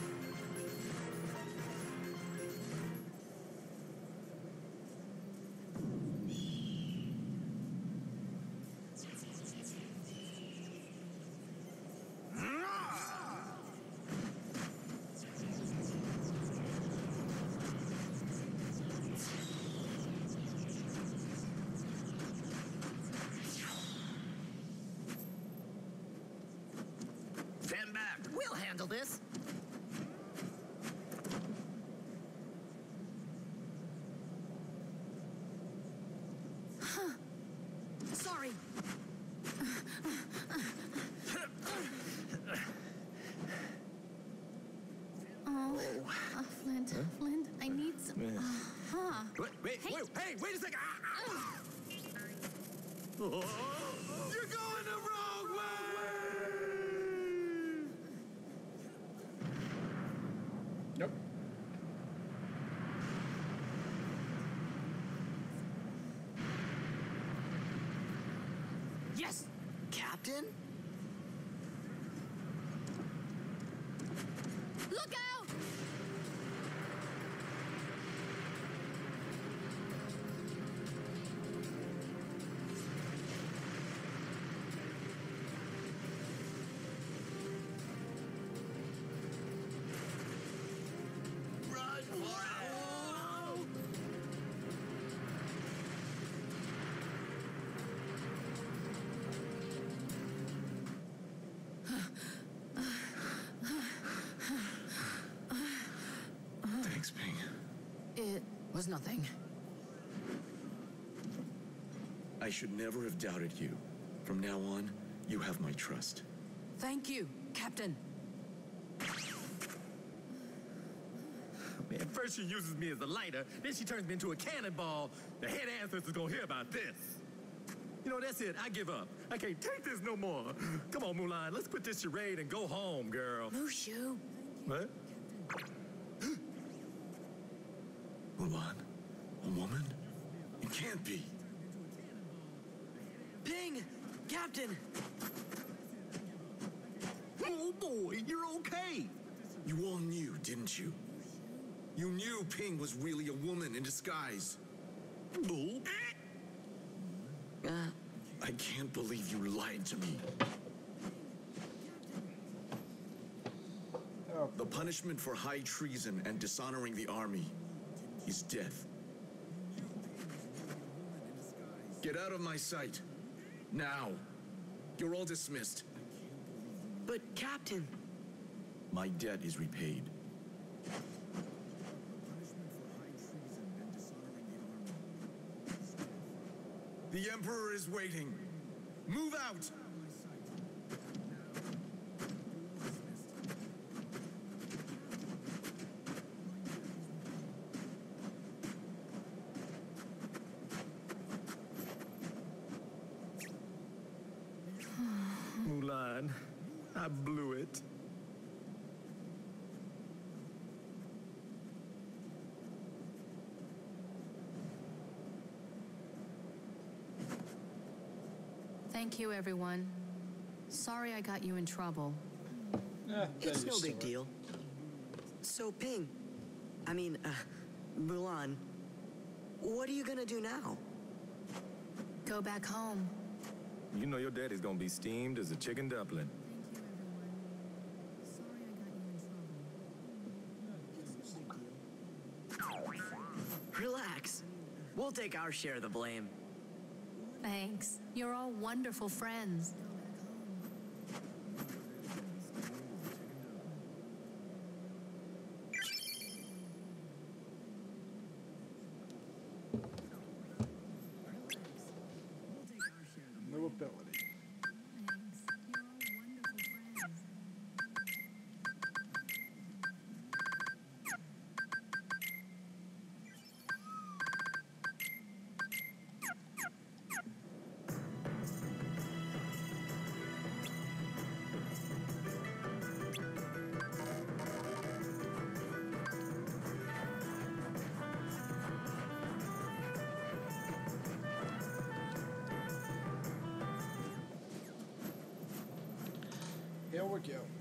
Handle this. Sorry. Oh, uh, Flint, Flint, I need some. Uh, huh. Wait, wait, Hey. wait, hey, wait a second. Ah, ah. Oh, Thanks, Ping. It was nothing. I should never have doubted you. From now on, you have my trust. Thank you, Captain. Man, first she uses me as a lighter, then she turns me into a cannonball. The head ancestor's gonna hear about this. You know, that's it. I give up. I can't take this no more. Come on, Mulan. Let's quit this charade and go home, girl. Mushu. What? Mulan? A woman? It can't be. Ping! Captain! Oh boy, you're okay. You all knew, didn't you? You knew Ping was really a woman in disguise. Bull. Uh, I can't believe you lied to me. The punishment for high treason and dishonoring the army is death. Get out of my sight. Now. You're all dismissed. But, Captain. My debt is repaid. The Emperor is waiting. Move out! on. I blew it. Thank you, everyone. Sorry I got you in trouble. It's no big deal. So, Ping, I mean, uh, Mulan, what are you gonna do now? Go back home. You know your daddy's gonna be steamed as a chicken dumpling. We'll take our share of the blame. Thanks. You're all wonderful friends. Here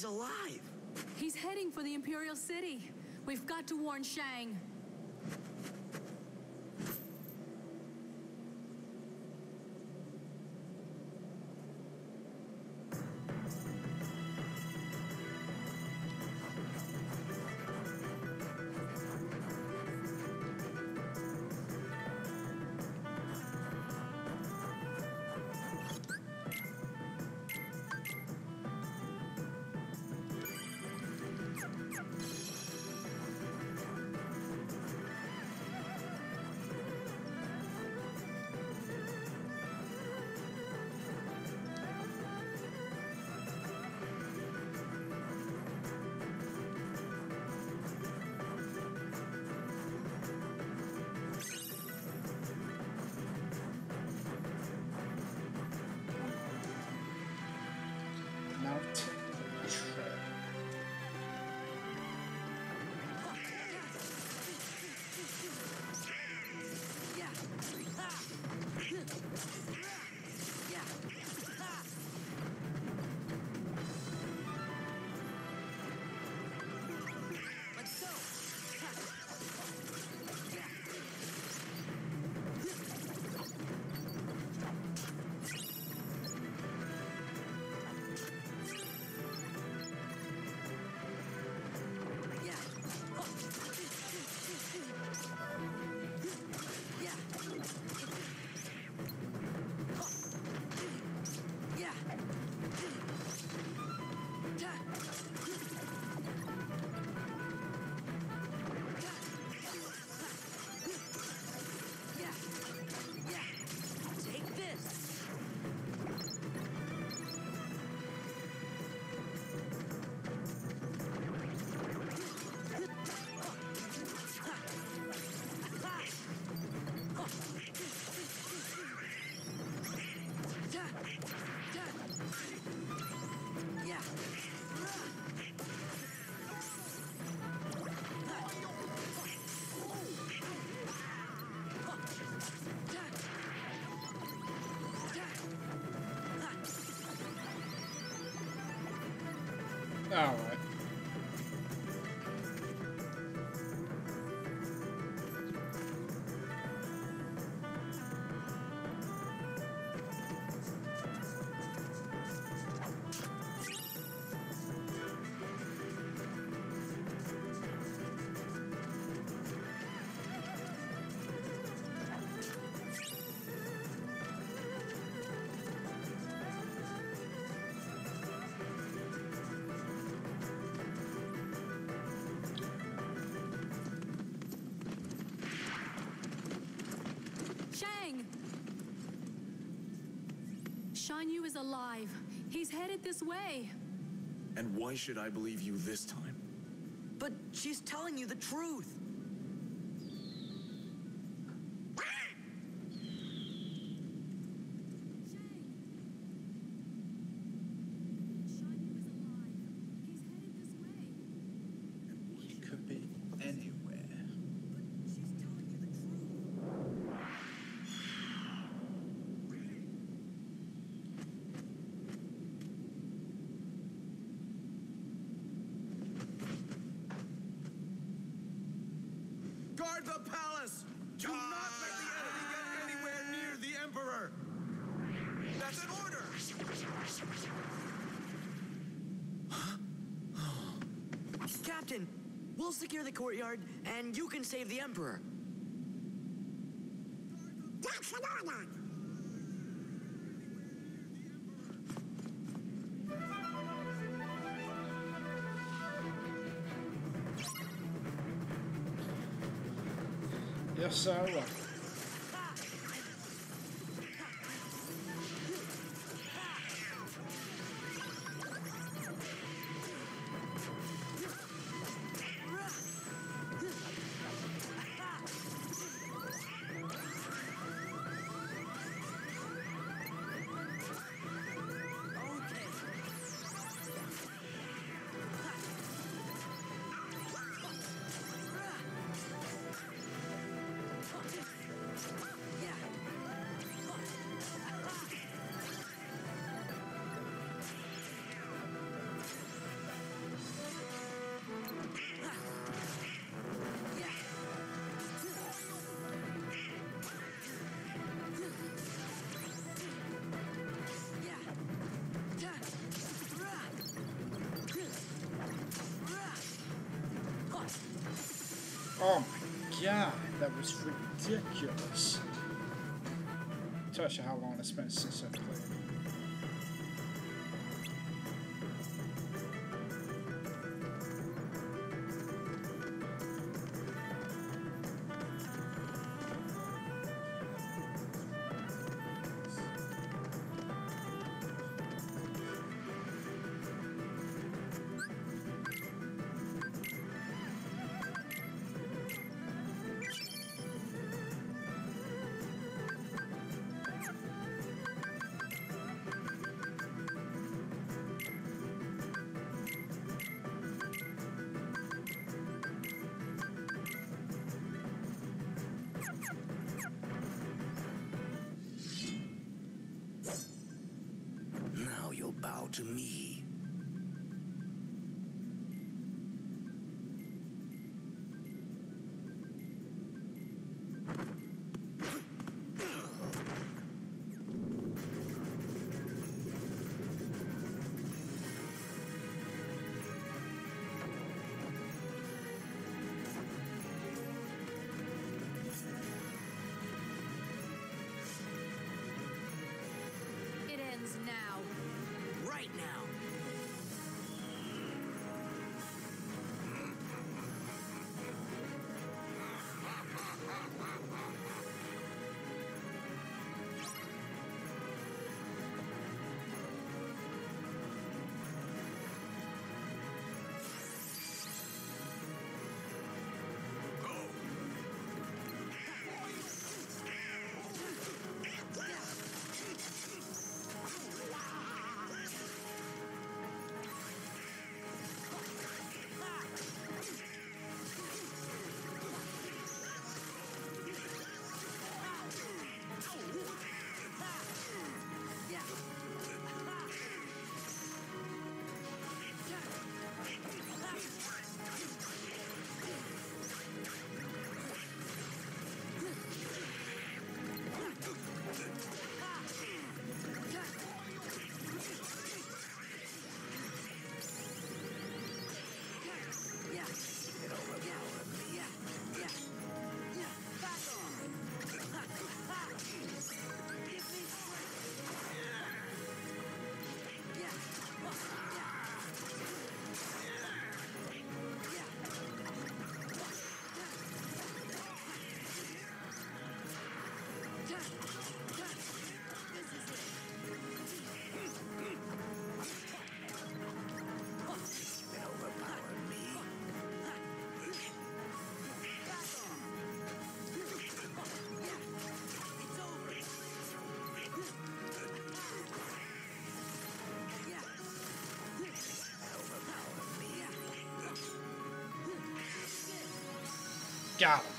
He's alive. He's heading for the Imperial City. We've got to warn Shang. All right. Is alive. He's headed this way. And why should I believe you this time? But she's telling you the truth. He could be anywhere. Guard the palace! Do not let the enemy get anywhere near the Emperor! That's an order! Captain, we'll secure the courtyard, and you can save the Emperor. That's an order. Yes, sir. Was ridiculous. Tell you how long it's been since I to me. It ends now. Right now. Got him.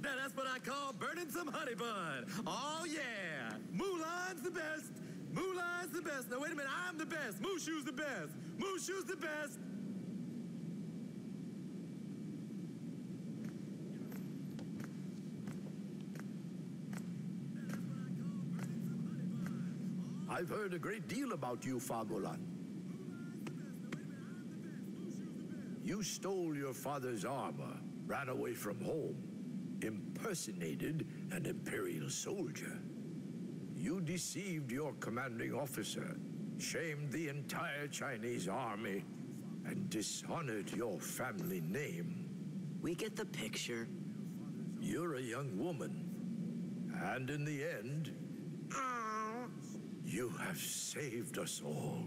That's what I call burning some honey bun. Oh yeah, Mulan's the best. Mulan's the best. Now wait a minute, I'm the best. Mushu's the best. Mushu's the best. I've heard a great deal about you, Fa Mulan. You stole your father's armor, ran away from home, impersonated an Imperial soldier. You deceived your commanding officer, shamed the entire Chinese army, and dishonored your family name. We get the picture. You're a young woman, and in the end, you have saved us all.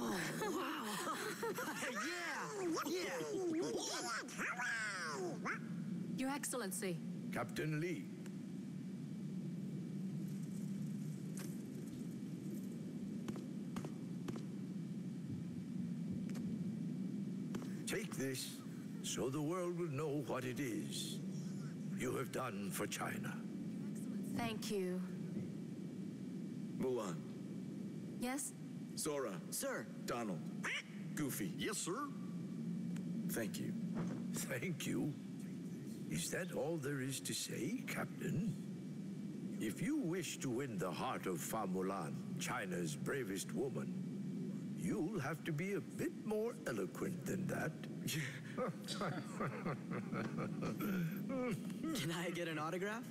Oh, wow. yeah, yeah. Your Excellency. Captain Li. Take this so the world will know what it is you have done for China. Thank you. Mulan, Yes? Sora. Sir. Donald, Goofy. Yes, sir. Thank you. Thank you. Is that all there is to say, Captain? If you wish to win the heart of Fa Mulan, China's bravest woman, you'll have to be a bit more eloquent than that. *laughs* Can I get an autograph?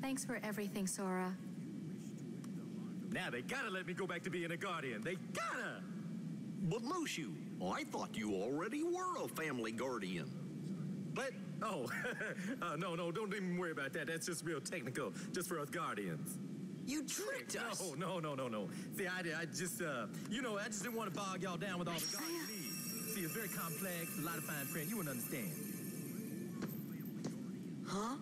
Thanks for everything, Sora. Now they gotta let me go back to being a guardian. They gotta. But Mushu, I thought you already were a family guardian. But oh, *laughs* uh, no, no, don't even worry about that. That's just real technical, just for us guardians. You tricked us. No, no, no, no, no. See, I, I just, uh, you know, I just didn't want to bog y'all down with all the guardian needs. See, it's very complex, a lot of fine print. You wouldn't understand. Huh?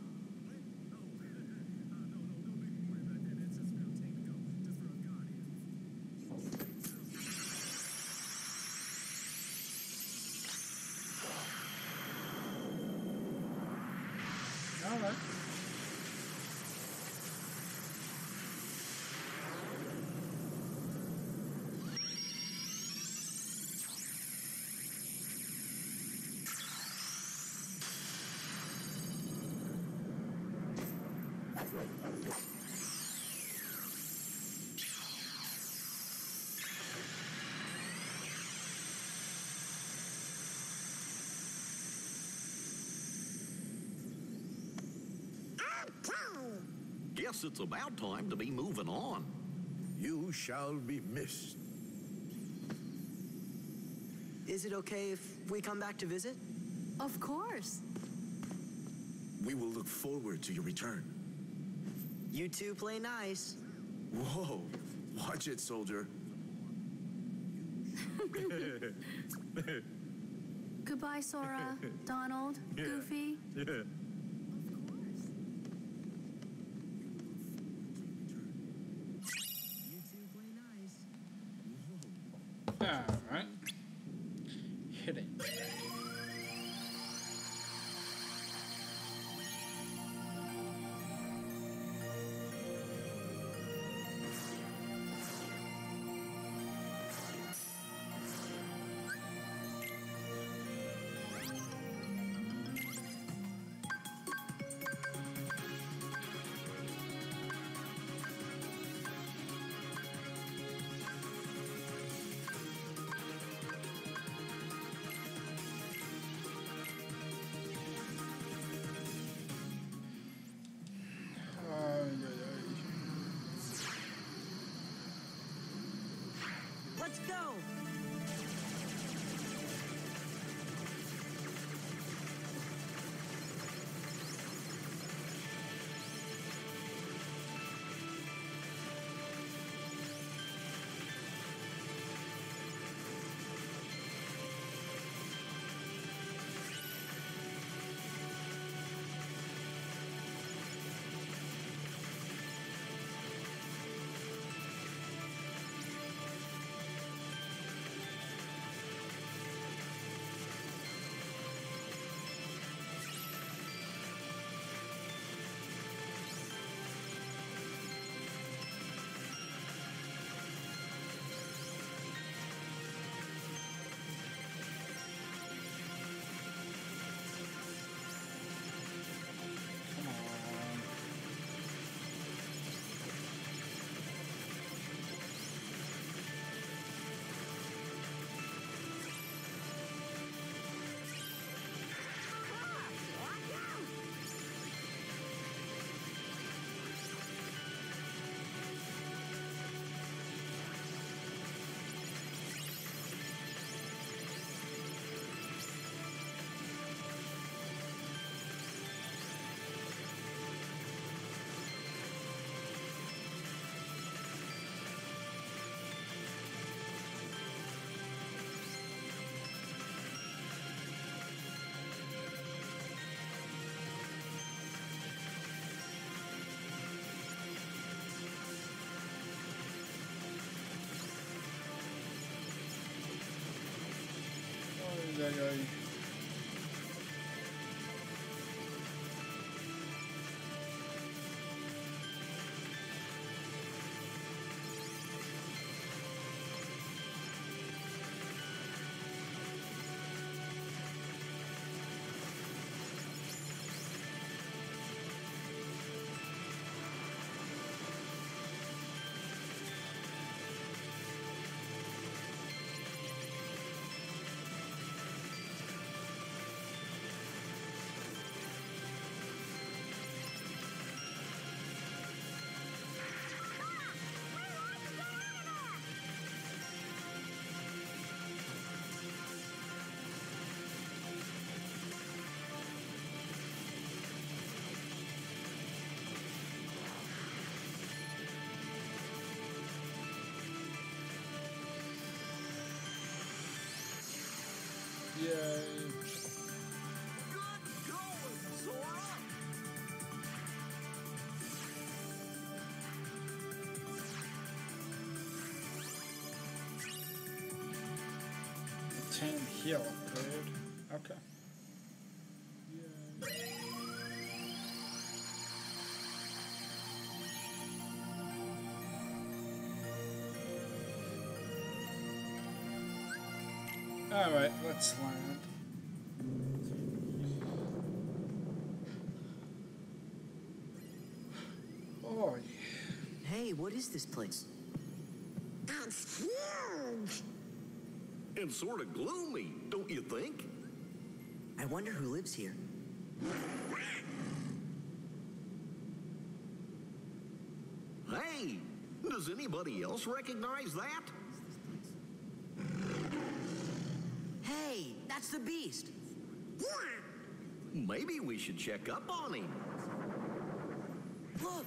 Guess it's about time to be moving on. You shall be missed. Is it okay if we come back to visit? Of course. We will look forward to your return. You two play nice. Whoa, watch it, soldier. *laughs* Goodbye, Sora, *laughs* Donald, Goofy. Ay. Obtain heal. Okay. Alright, let's land. Oh, Hey, what is this place? It's huge! And sort of gloomy, don't you think? I wonder who lives here. Hey, does anybody else recognize that? Hey, that's the beast. Maybe we should check up on him. Look.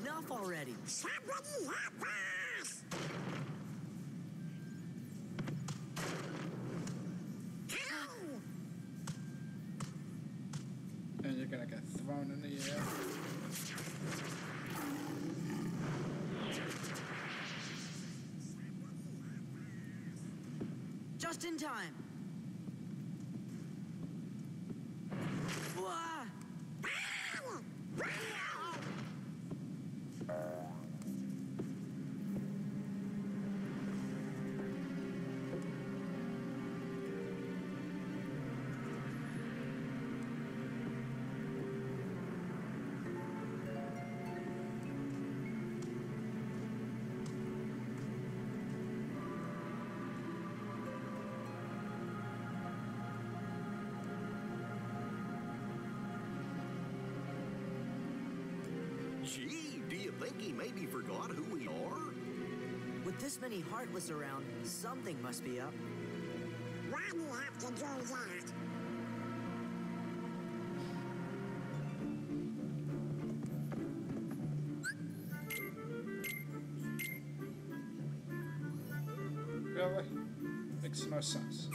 enough already. Somebody help us! Ow! And you're gonna get thrown in the air. Just in time. Think he maybe forgot who we are? With this many Heartless around, something must be up. Why do you have to do that? Really? Makes no sense.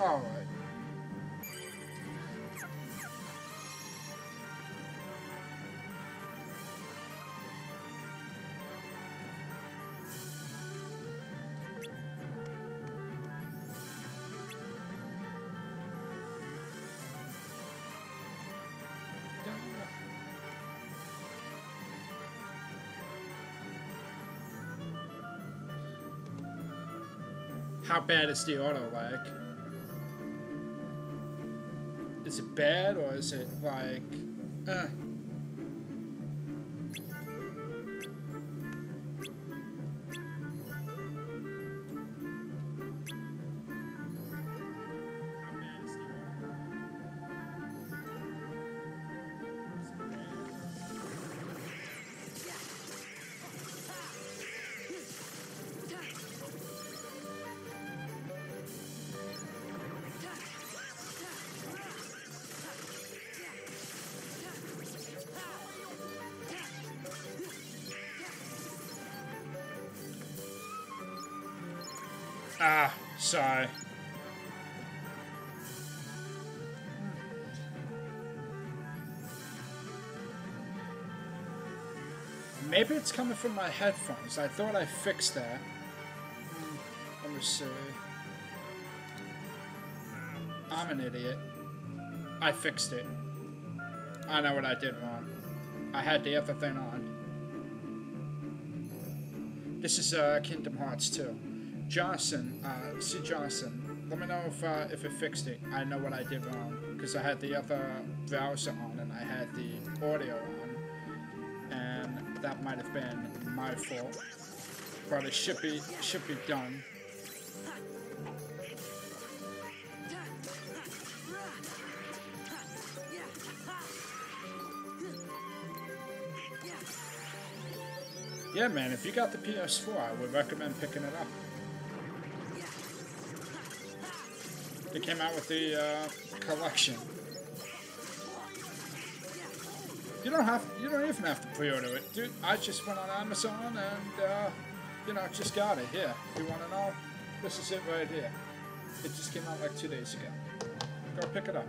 All right. How bad is the auto lag? Is it bad or is it like, uh, ah, sorry. Maybe it's coming from my headphones. I thought I fixed that. Hmm, Let me see. I'm an idiot. I fixed it. I know what I did wrong. I had the other thing on. This is uh, Kingdom Hearts 2. Johnson, uh, see Johnson, let me know if uh, if it fixed it. I know what I did wrong because I had the other browser on and I had the audio on, and that might have been my fault. But it should be should be done. Yeah, man, if you got the PS4, I would recommend picking it up. They came out with the uh, collection. You don't have, you don't even have to pre-order it, dude. I just went on Amazon and, uh, you know, just got it. Here, if you want to know, this is it right here. It just came out like two days ago. Go pick it up.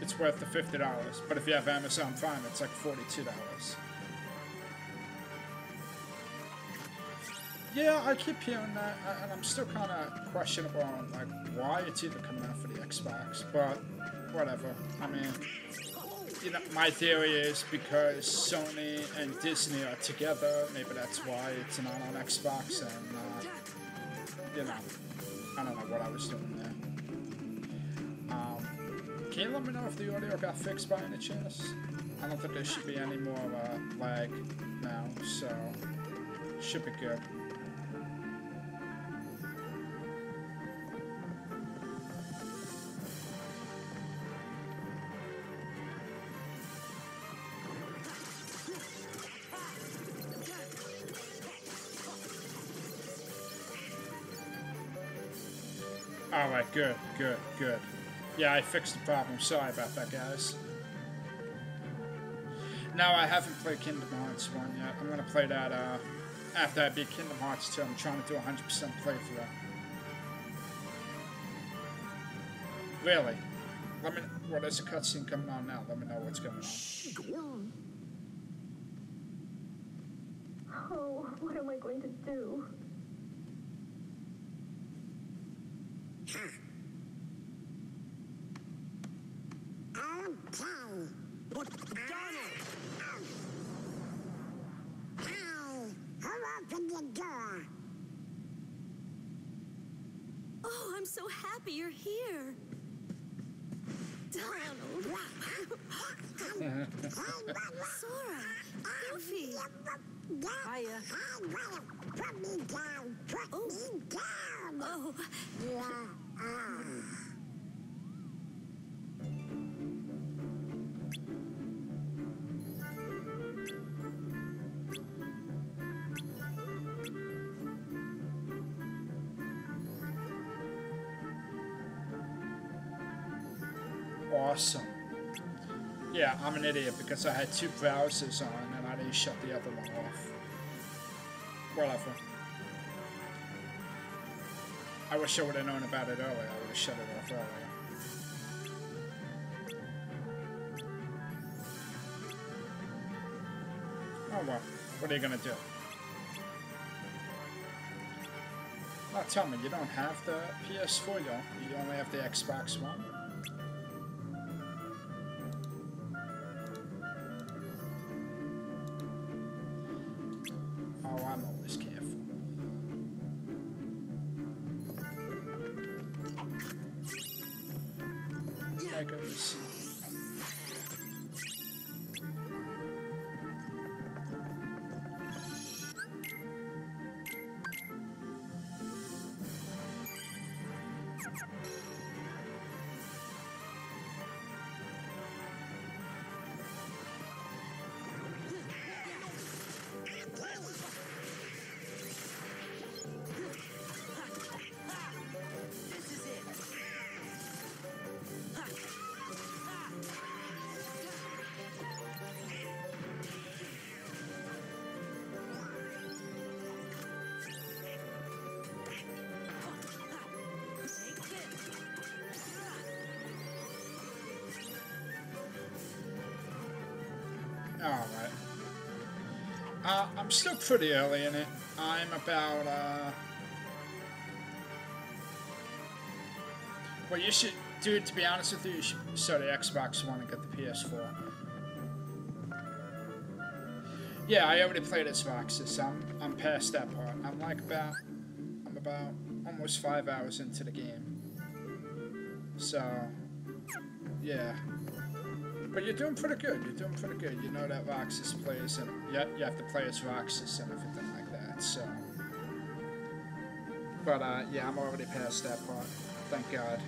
It's worth the fifty dollars, but if you have Amazon Prime, it's like forty-two dollars. Yeah, I keep hearing that, and I'm still kind of questionable on like why it's even coming out for the Xbox, but whatever. I mean, you know, my theory is because Sony and Disney are together. Maybe that's why it's not on Xbox, and uh, you know, I don't know what I was doing there. Um, can you let me know if the audio got fixed by any chance? I don't think there should be any more uh, lag now, so should be good. Good, good, good. Yeah, I fixed the problem. Sorry about that, guys. Now, I haven't played Kingdom Hearts 1 yet. I'm gonna play that, uh, after I beat Kingdom Hearts 2. I'm trying to do a 100% playthrough. Really? Let me, well, there's a cutscene coming on now. Let me know what's going on. Go on. Oh, what am I going to do? Okay. But Donald! Ow! Who opened the door? Oh, I'm so happy you're here. Donald. *laughs* Sora. Goofy. Hiya. Put me down. Put oh. me down. Oh. Ah. Awesome. Yeah, I'm an idiot because I had two browsers on and I didn't shut the other one off. Whatever. I wish I would have known about it earlier. I would have shut it off earlier. Oh well, what are you gonna do? Oh, tell me, you don't have the PS4, you, you only have the Xbox One? Still pretty early in it. I'm about, uh... Well, you should... Dude, to be honest with you, you should start the Xbox One and get the PS4. Yeah, I already played Xbox, so I'm, I'm past that part. I'm like about... I'm about almost five hours into the game. So... Yeah. But you're doing pretty good. You're doing pretty good. You know that Roxas plays, and you, you have to play as Roxas and everything like that. So, but uh, yeah, I'm already past that part. Thank God.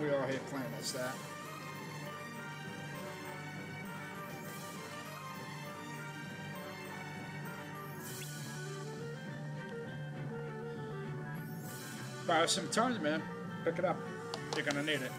We all here playing as that. Buy some time, man. Pick it up. You're gonna need it.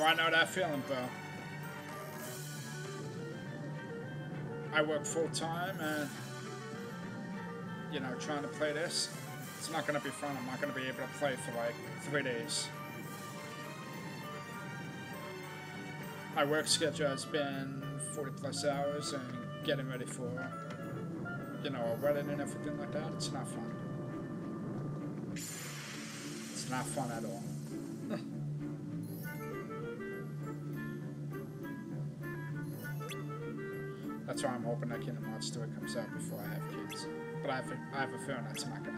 Oh, I know that feeling, bro. I work full time and, you know, trying to play this, it's not going to be fun. I'm not going to be able to play for like three days. My work schedule has been 40 plus hours and getting ready for, you know, a wedding and everything like that. It's not fun. It's not fun at all. Hoping that Kingdom Hearts 3 comes out before I have kids. But I have a, I have a feeling that's not gonna happen.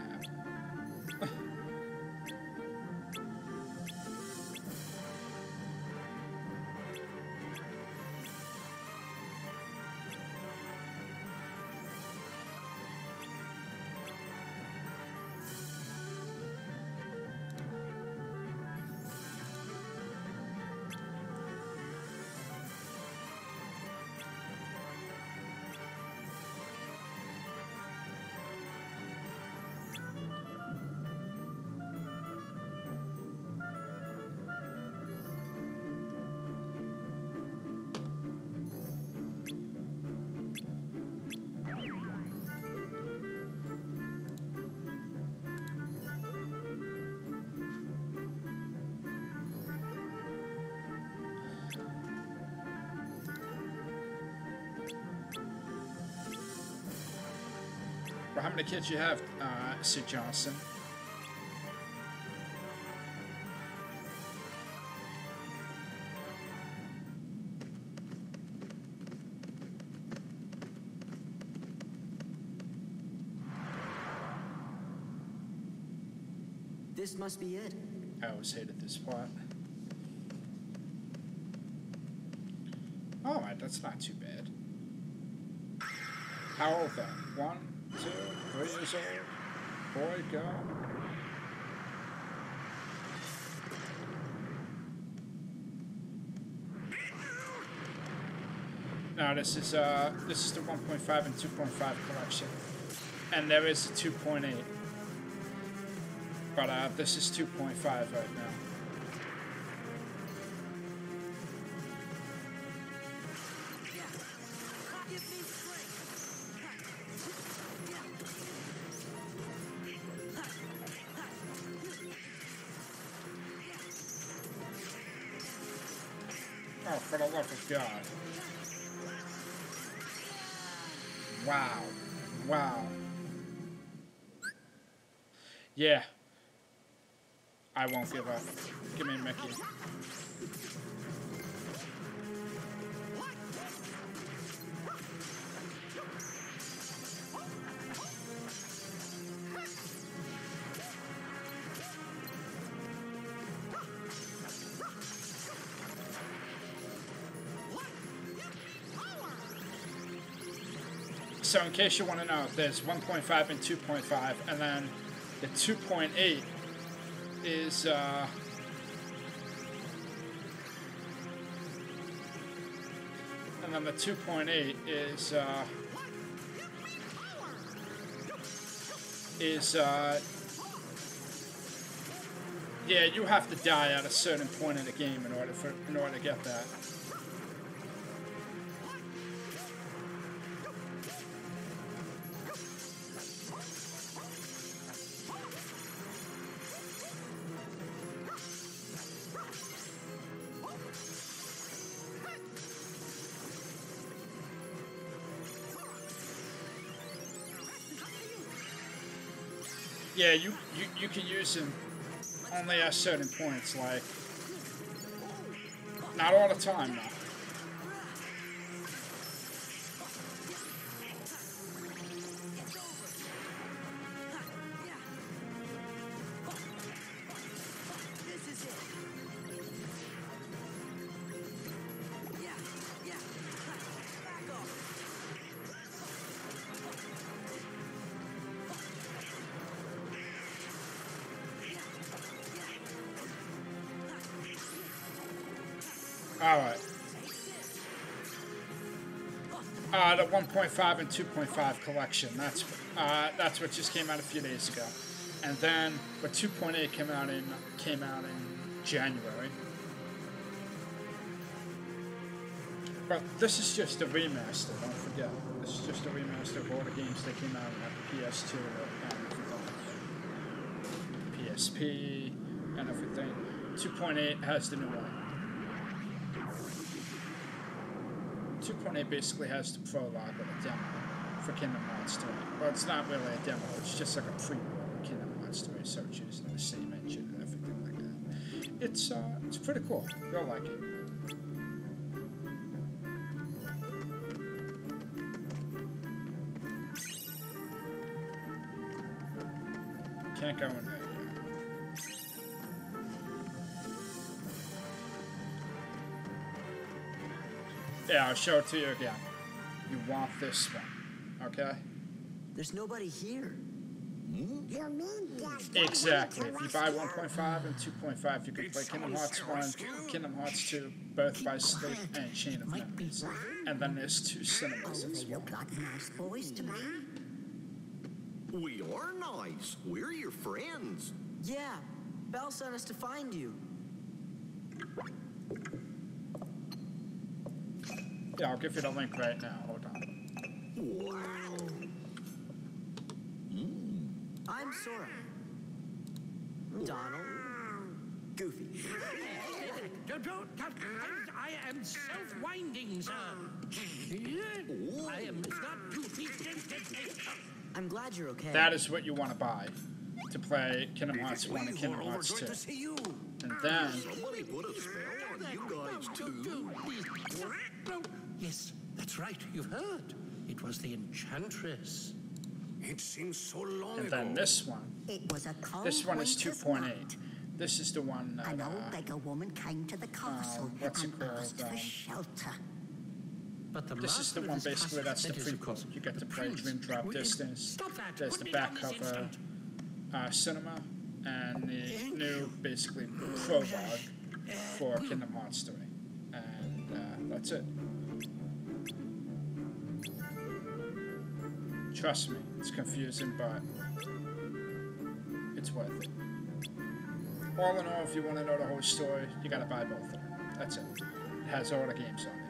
How many kids you have, uh, Sir Johnson? This must be it. I was hit at this spot. Alright, that's not too bad. How old though? One, three years old? Boy, girl? No, this is uh this is the 1.5 and 2.5 collection. And there is a 2.8. But uh this is 2.5 right now. Won't give up. Give me Mickey. So in case you want to know, there's 1.5 and 2.5, and then the 2.8 is uh, and then the 2.8 is uh, is uh, yeah, you have to die at a certain point in the game in order for in order to get that. Yeah, you, you, you can use them only at certain points, like, not all the time, though. 1.5 and 2.5 collection. That's uh, that's what just came out a few days ago, and then but 2.8 came out in came out in January. But this is just a remaster. Don't forget, this is just a remaster of all the games that came out on the PS2 and. PSP and everything. 2.8 has the new one. 2.8 basically has the prologue of a demo for Kingdom Hearts 3. Well, it's not really a demo, it's just like a pre-roll of Kingdom Hearts 3, so it's using the same engine and everything like that. It's, uh, it's pretty cool. You'll like it. I'll show it to you again. You want this one, okay? There's nobody here. You mean that's Exactly. If you buy 1.5 and 2.5, you can play Kingdom Hearts 1, Kingdom Hearts 2, Birth by Sleep and Chain of Memories. And then there's two oh, cinemas as well. nice boys to me? We are nice. We're your friends. Yeah, Belle sent us to find you. Yeah, I'll give you the link right now. Hold on. I'm Sora. Donald. Goofy. Don't, don't, I am self-winding, sir. I am not goofy. I'm glad you're okay. That is what you want to buy to play Kingdom Hearts 1 and Kingdom Hearts 2. And then, Somebody put a spell on you guys, too. Yes, that's right. You've heard. It was the Enchantress. It seems so long and ago. then this one. It was a cold This one is 2.8. This is the one that, An uh, old beggar woman came to the castle what's and called, asked for um, shelter. But the This is the one this basically that's the that is, of prequel. course, You get the to play prince. Dream Drop Will you- Distance. Stop that! There's Put the back this cover, uh, cinema, and the new basically prologue for Kingdom Hearts 3. And uh, that's it. Trust me, it's confusing, but it's worth it. All in all, if you want to know the whole story, you gotta buy both of them. That's it. It has all the games on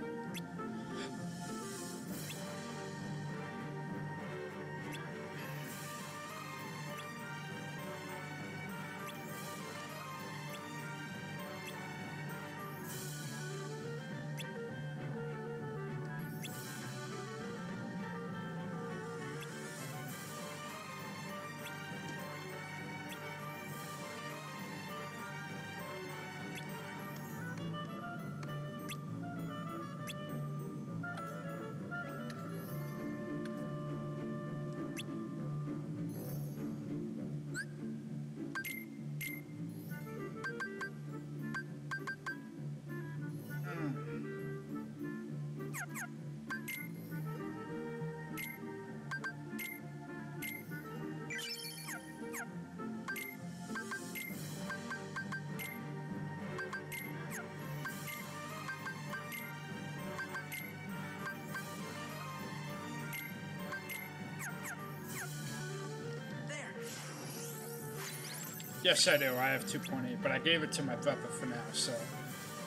Yes, I do. I have 2.8, but I gave it to my brother for now, so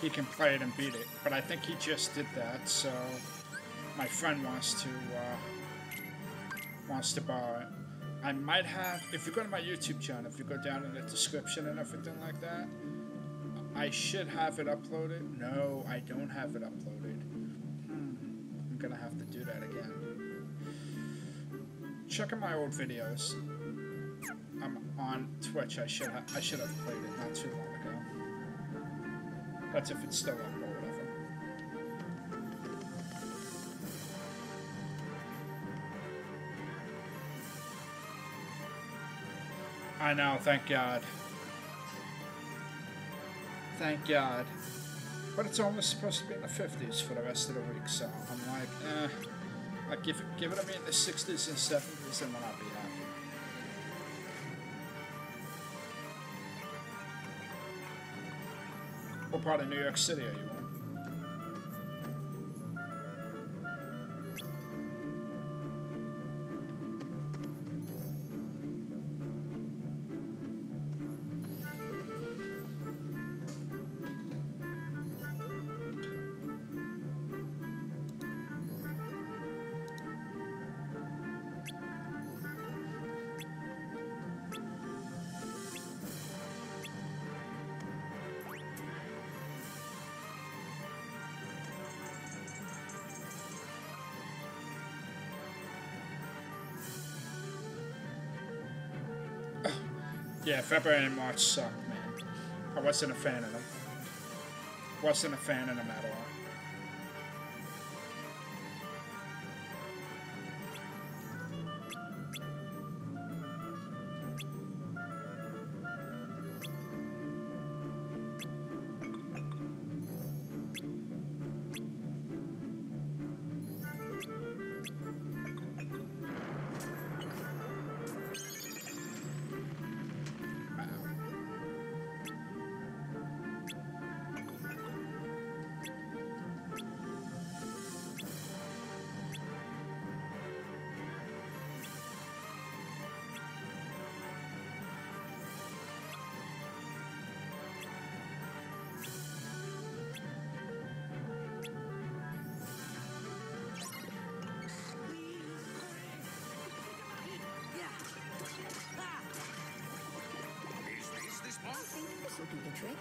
he can play it and beat it. But I think he just did that, so my friend wants to uh, wants to borrow it. I might have, if you go to my YouTube channel, if you go down in the description and everything like that, I should have it uploaded. No, I don't have it uploaded. Hmm, I'm gonna have to do that again. Check out my old videos. Twitch. I should I should have played it not too long ago. That's if it's still up or whatever. I know, thank God. Thank God. But it's almost supposed to be in the 50s for the rest of the week, so I'm like, eh. Like, give it, give it to me in the 60s and 70s, and I'll be happy. What part of New York City are you February and March sucked, man. I wasn't a fan of them. Wasn't a fan of them at all. This will do the trick.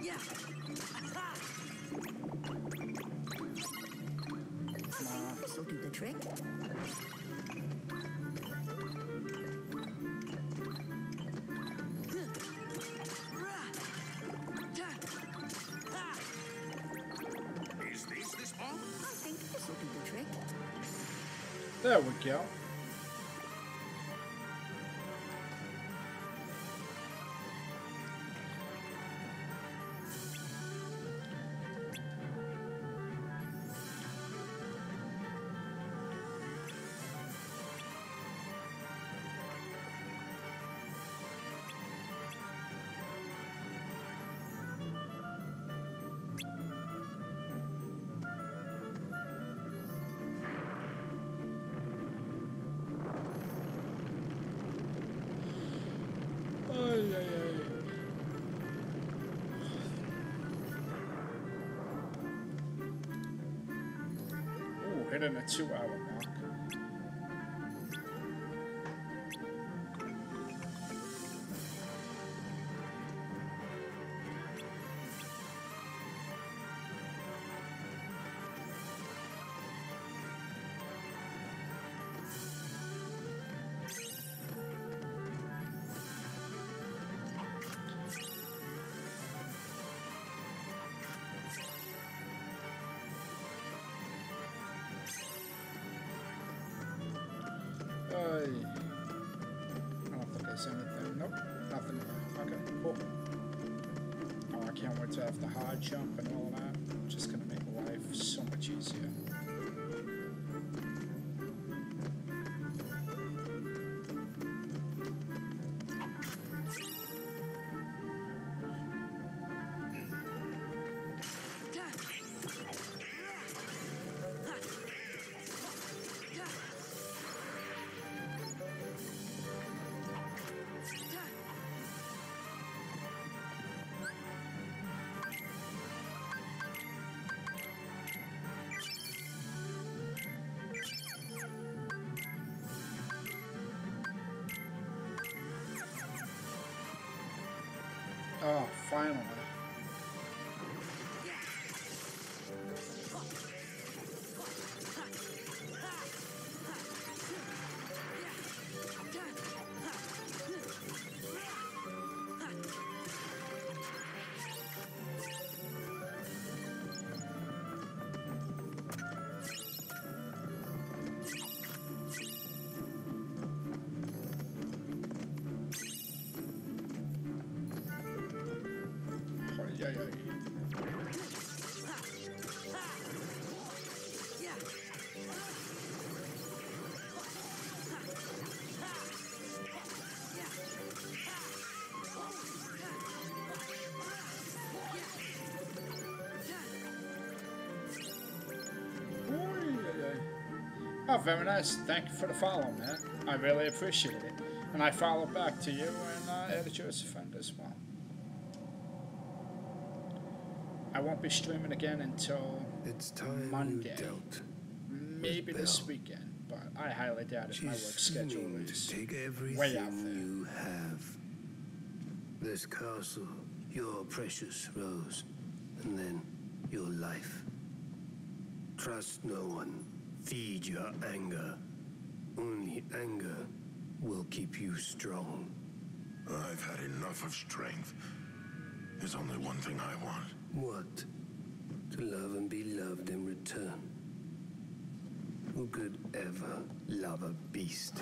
Yeah. This will do the trick. There we go. на чего Gotcha. Finally. Oh, very nice. Thank you for the follow, man. I really appreciate it. And I follow back to you and uh, Edit Josephine as well. I won't be streaming again until It's time Monday. Maybe this Belle. weekend, but I highly doubt it. My work schedule is to take way everything out there. you have. This castle, your precious rose, and then your life. Trust no one. Feed your anger. Only anger will keep you strong. I've had enough of strength. There's only one thing I want. What? To love and be loved in return. Who could ever love a beast?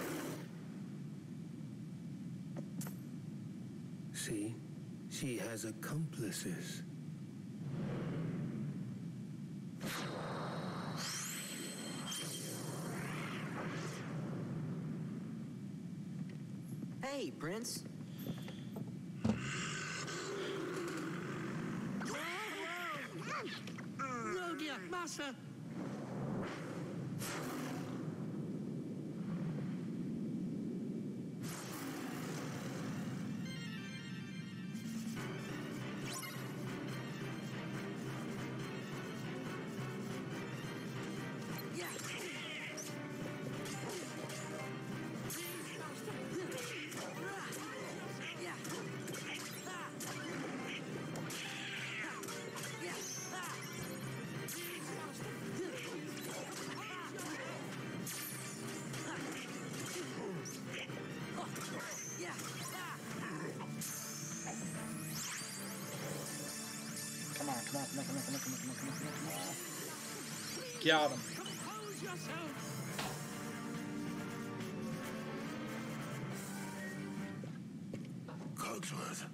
See? She has accomplices. Prince? Master! come on, come on, come on, come on, come on, come on, come on, come on. Got him. Compose yourself. Cogsworth,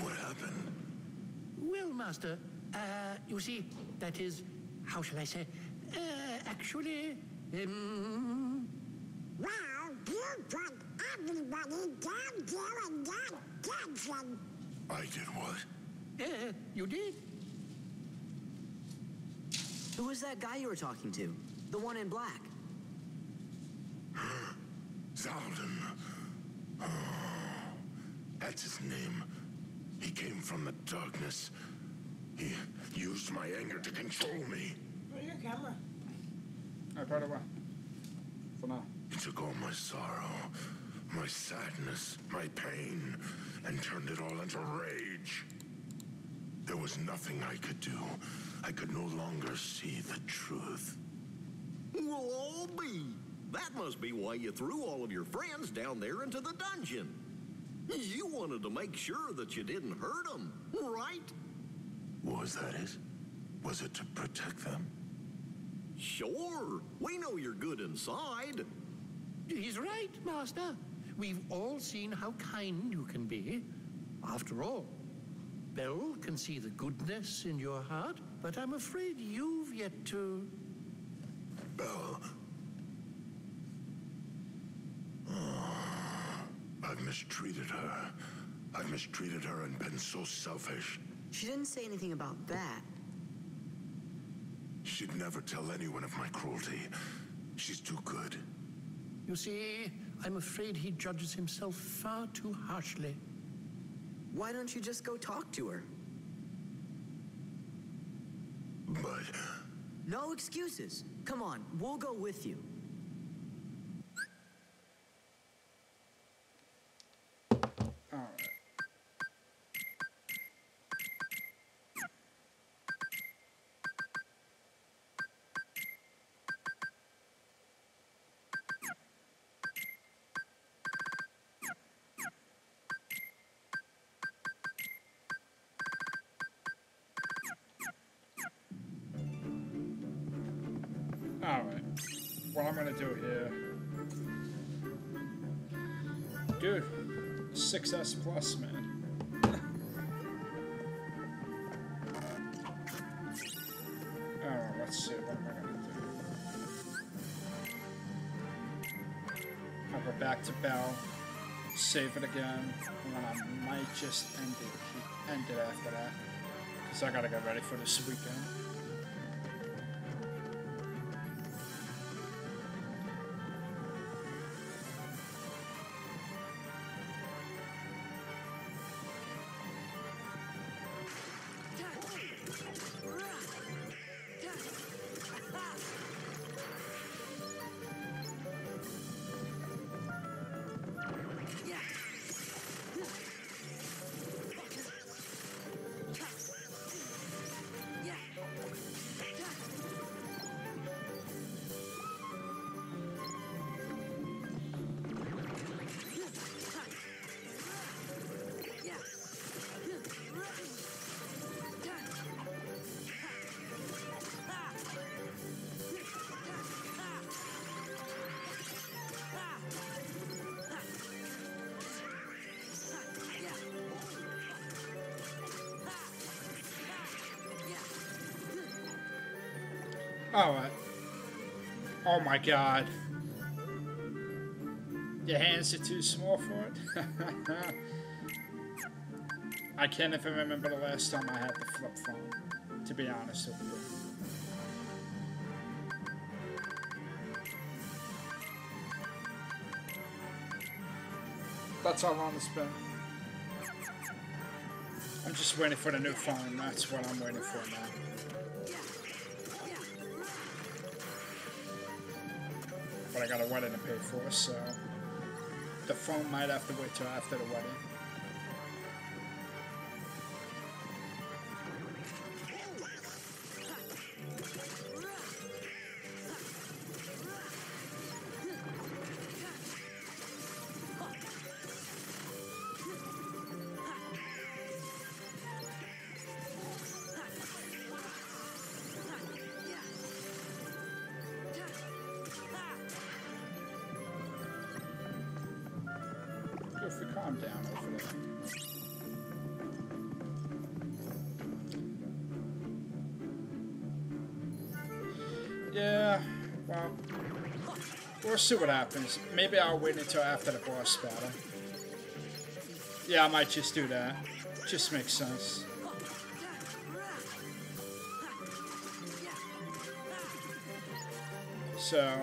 what happened? Well, Master, uh, you see, that is, how shall I say, uh, actually, um... Well, you put everybody down there and got Dodson. I did what? Uh, you did? Who was that guy you were talking to? The one in black. *gasps* Xaldin. Oh, that's his name. He came from the darkness. He used my anger to control me. Where's your camera? I put it away. For now. He took all my sorrow, my sadness, my pain, and turned it all into rage. There was nothing I could do. I could no longer see the truth. Well, all be. That must be why you threw all of your friends down there into the dungeon. You wanted to make sure that you didn't hurt them, right? Was that it? Was it to protect them? Sure. We know you're good inside. He's right, Master. We've all seen how kind you can be. After all, Belle can see the goodness in your heart, but I'm afraid you've yet to. Belle. Oh, I've mistreated her. I've mistreated her and been so selfish. She didn't say anything about that. She'd never tell anyone of my cruelty. She's too good. You see, I'm afraid he judges himself far too harshly. Why don't you just go talk to her? But. No excuses. Come on, we'll go with you. I'm gonna do here. Dude, 6S plus, man. *laughs* Alright, let's see what am I gonna do. Have her back to Belle, save it again, and then I might just end it, end it after that. Because I gotta get ready for this weekend. Alright. Oh my god. Your hands are too small for it? *laughs* I can't even remember the last time I had the flip phone, to be honest with you. That's how long it's been. I'm just waiting for the new phone, that's what I'm waiting for now. Got a wedding to pay for, so the phone might have to wait till after the wedding. See what happens. Maybe I'll wait until after the boss battle. Yeah, I might just do that. Just makes sense. So,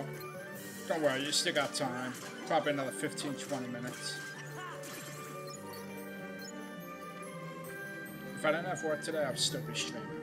don't worry, you still got time. Probably another 15, 20 minutes. If I didn't have work today, I'd still be streaming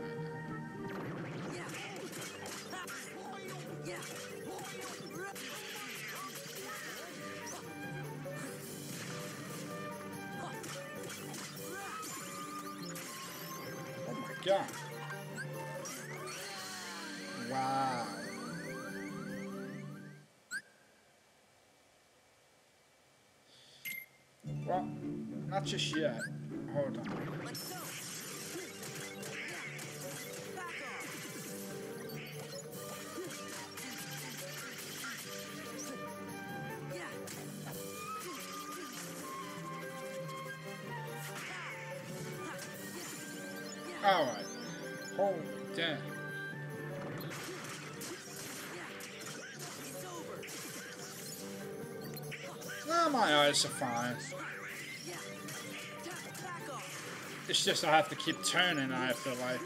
just I have to keep turning. I have to like.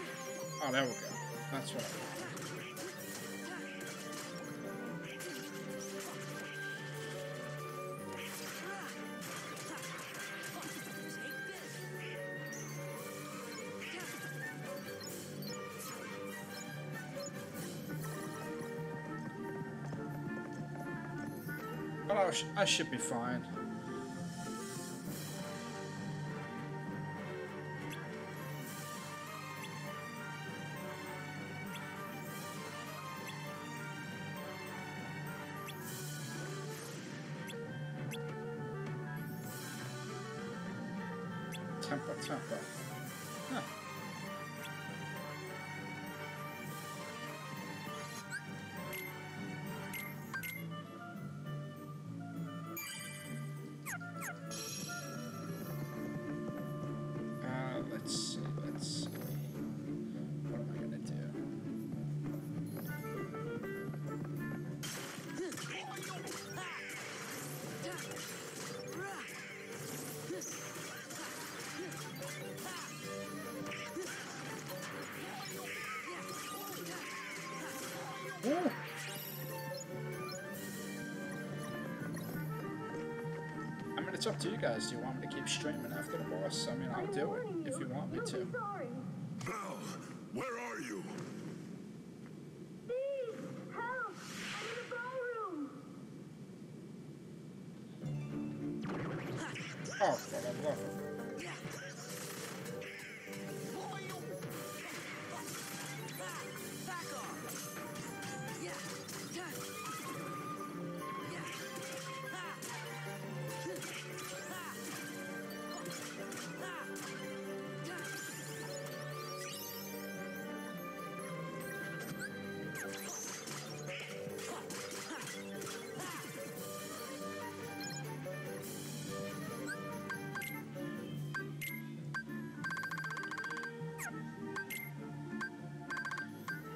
Oh, there we go. That's right. Oh, but sh I should be fine. It's up to you guys. Do you want me to keep streaming after the boss? I mean, I'll do it if you want me to.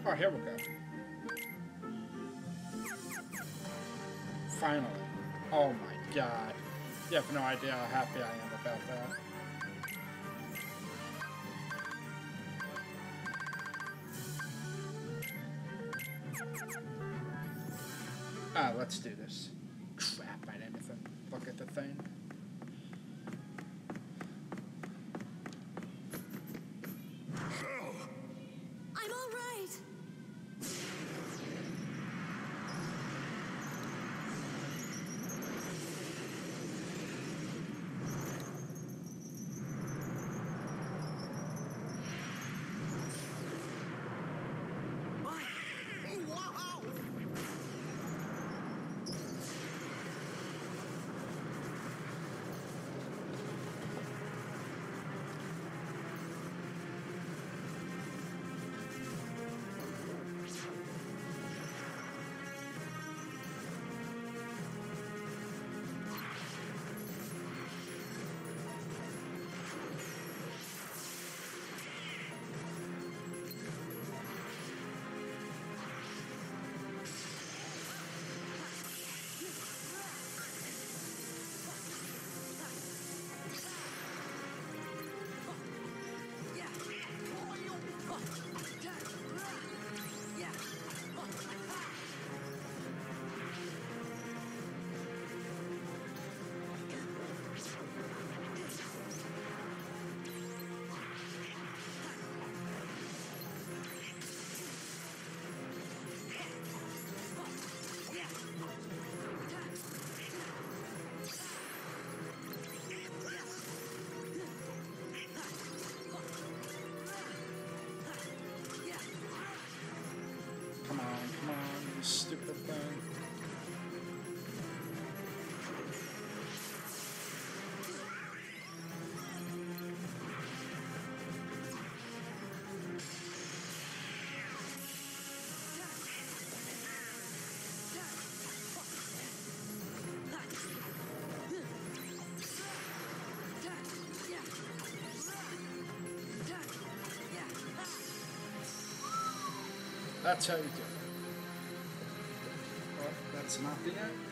Oh, here we go. Finally. Oh my god. You have no idea how happy I am about that. That's how you do it. Well, that's not the end.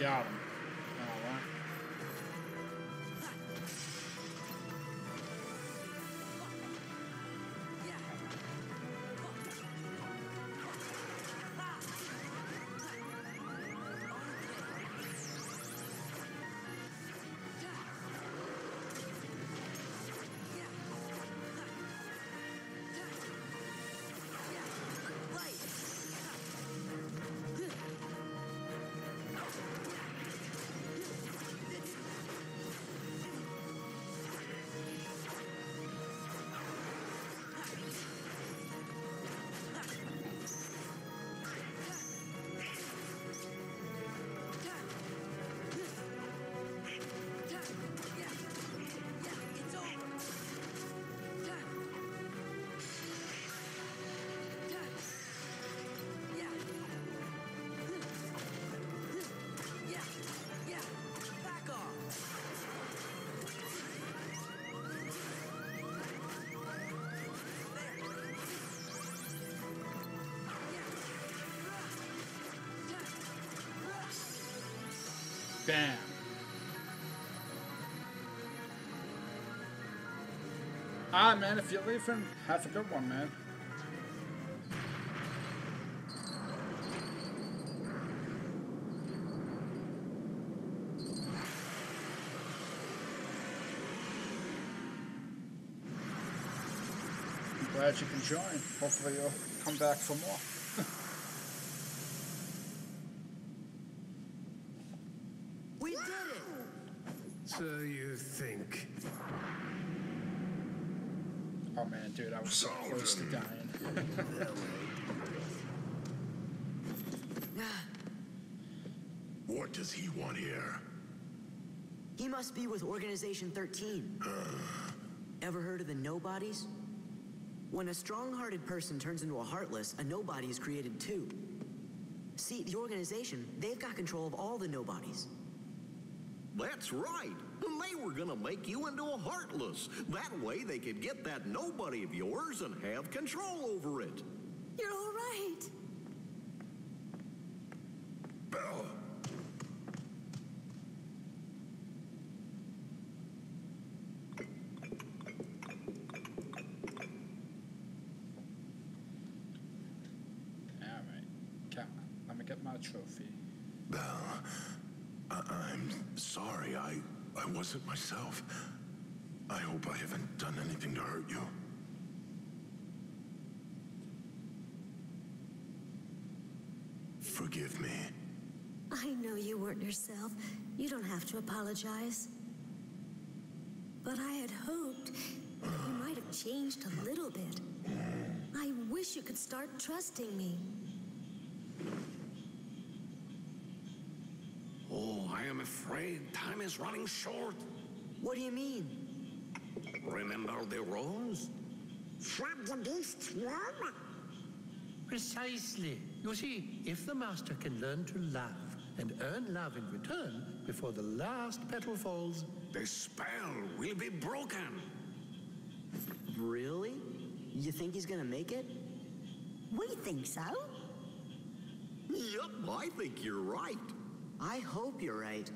Him. Bam. Ah, man, if you're leaving, have a good one, man. I'm glad you can join. Hopefully you'll come back for more. We did it! So you think. Oh man, dude, I was so close to dying. What does he want here? He must be with Organization 13. *sighs* Ever heard of the Nobodies? When a strong-hearted person turns into a Heartless, a Nobody is created too. See, the organization, they've got control of all the Nobodies. That's right. They were gonna make you into a heartless. That way they could get that nobody of yours and have control over it. You're all right. Belle. Alright, come on. Let me get my trophy. Belle, I- I'm sorry. I I wasn't myself. I hope I haven't done anything to hurt you. Forgive me. I know you weren't yourself. You don't have to apologize. But I had hoped you might have changed a little bit. I wish you could start trusting me. Oh, I am afraid time is running short. What do you mean? Remember the rules? From the beast's womb? Precisely. You see, if the master can learn to love and earn love in return before the last petal falls, The spell will be broken. Really? You think he's gonna make it? We think so. Yep, I think you're right. I hope you're right.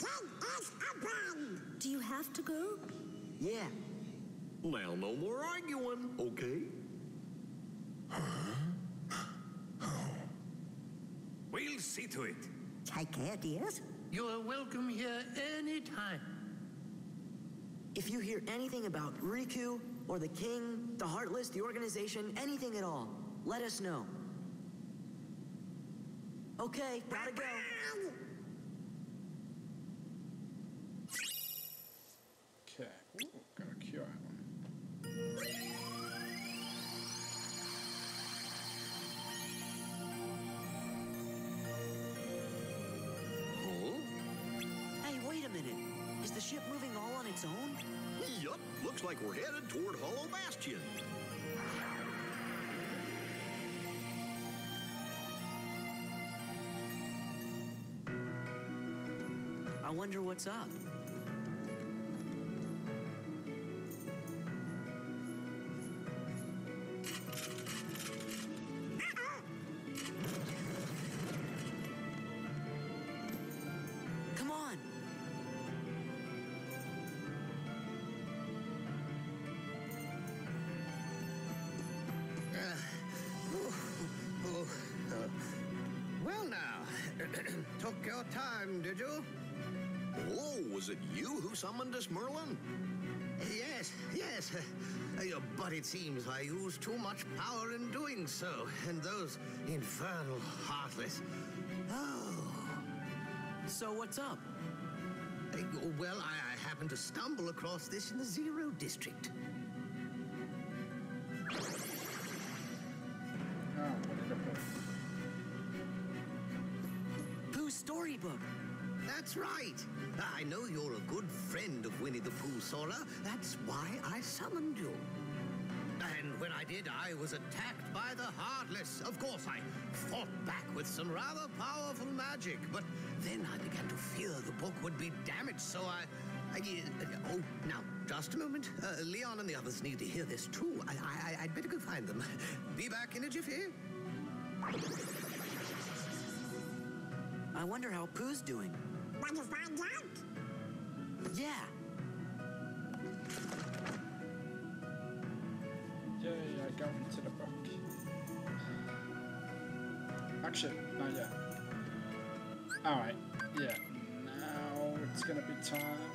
The gate is open! Do you have to go? Yeah. Now, no more arguing, okay? We'll see to it. Take care, dears. You're welcome here anytime. If you hear anything about Riku, or the King, the Heartless, the organization, anything at all, let us know. Okay, gotta go. I wonder what's up. It you who summoned us, Merlin? Yes, yes. *laughs* But it seems I used too much power in doing so, and those infernal heartless. Oh. So what's up? Uh, well, I, I happened to stumble across this in the Zero District. I know you're a good friend of Winnie the Pooh, Sora. That's why I summoned you. And when I did, I was attacked by the Heartless. Of course, I fought back with some rather powerful magic, but then I began to fear the book would be damaged, so I. I oh, now, just a moment. Uh, Leon and the others need to hear this too. I, I, I'd better go find them. *laughs* Be back in a jiffy. I wonder how Pooh's doing. Want to find out? Yeah. Yay, I got into the book. Actually, not yet. Alright, yeah. Now it's gonna be time.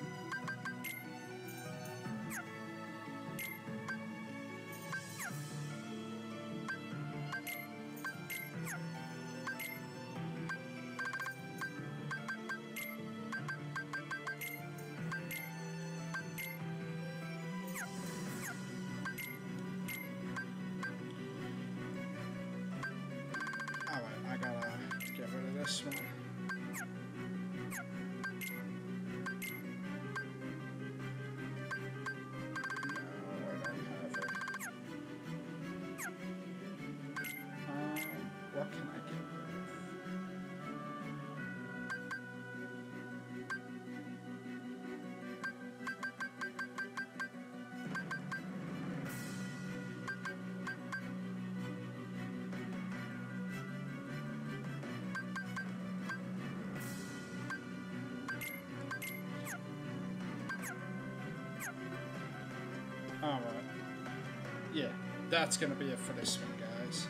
That's gonna be it for this one, guys.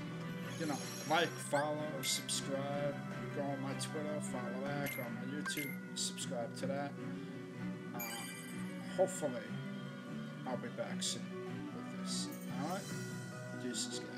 You know, like, follow, subscribe, go on my Twitter, follow that, go on my YouTube, subscribe to that. Uh, hopefully, I'll be back soon with this. Alright? Deuces, guys.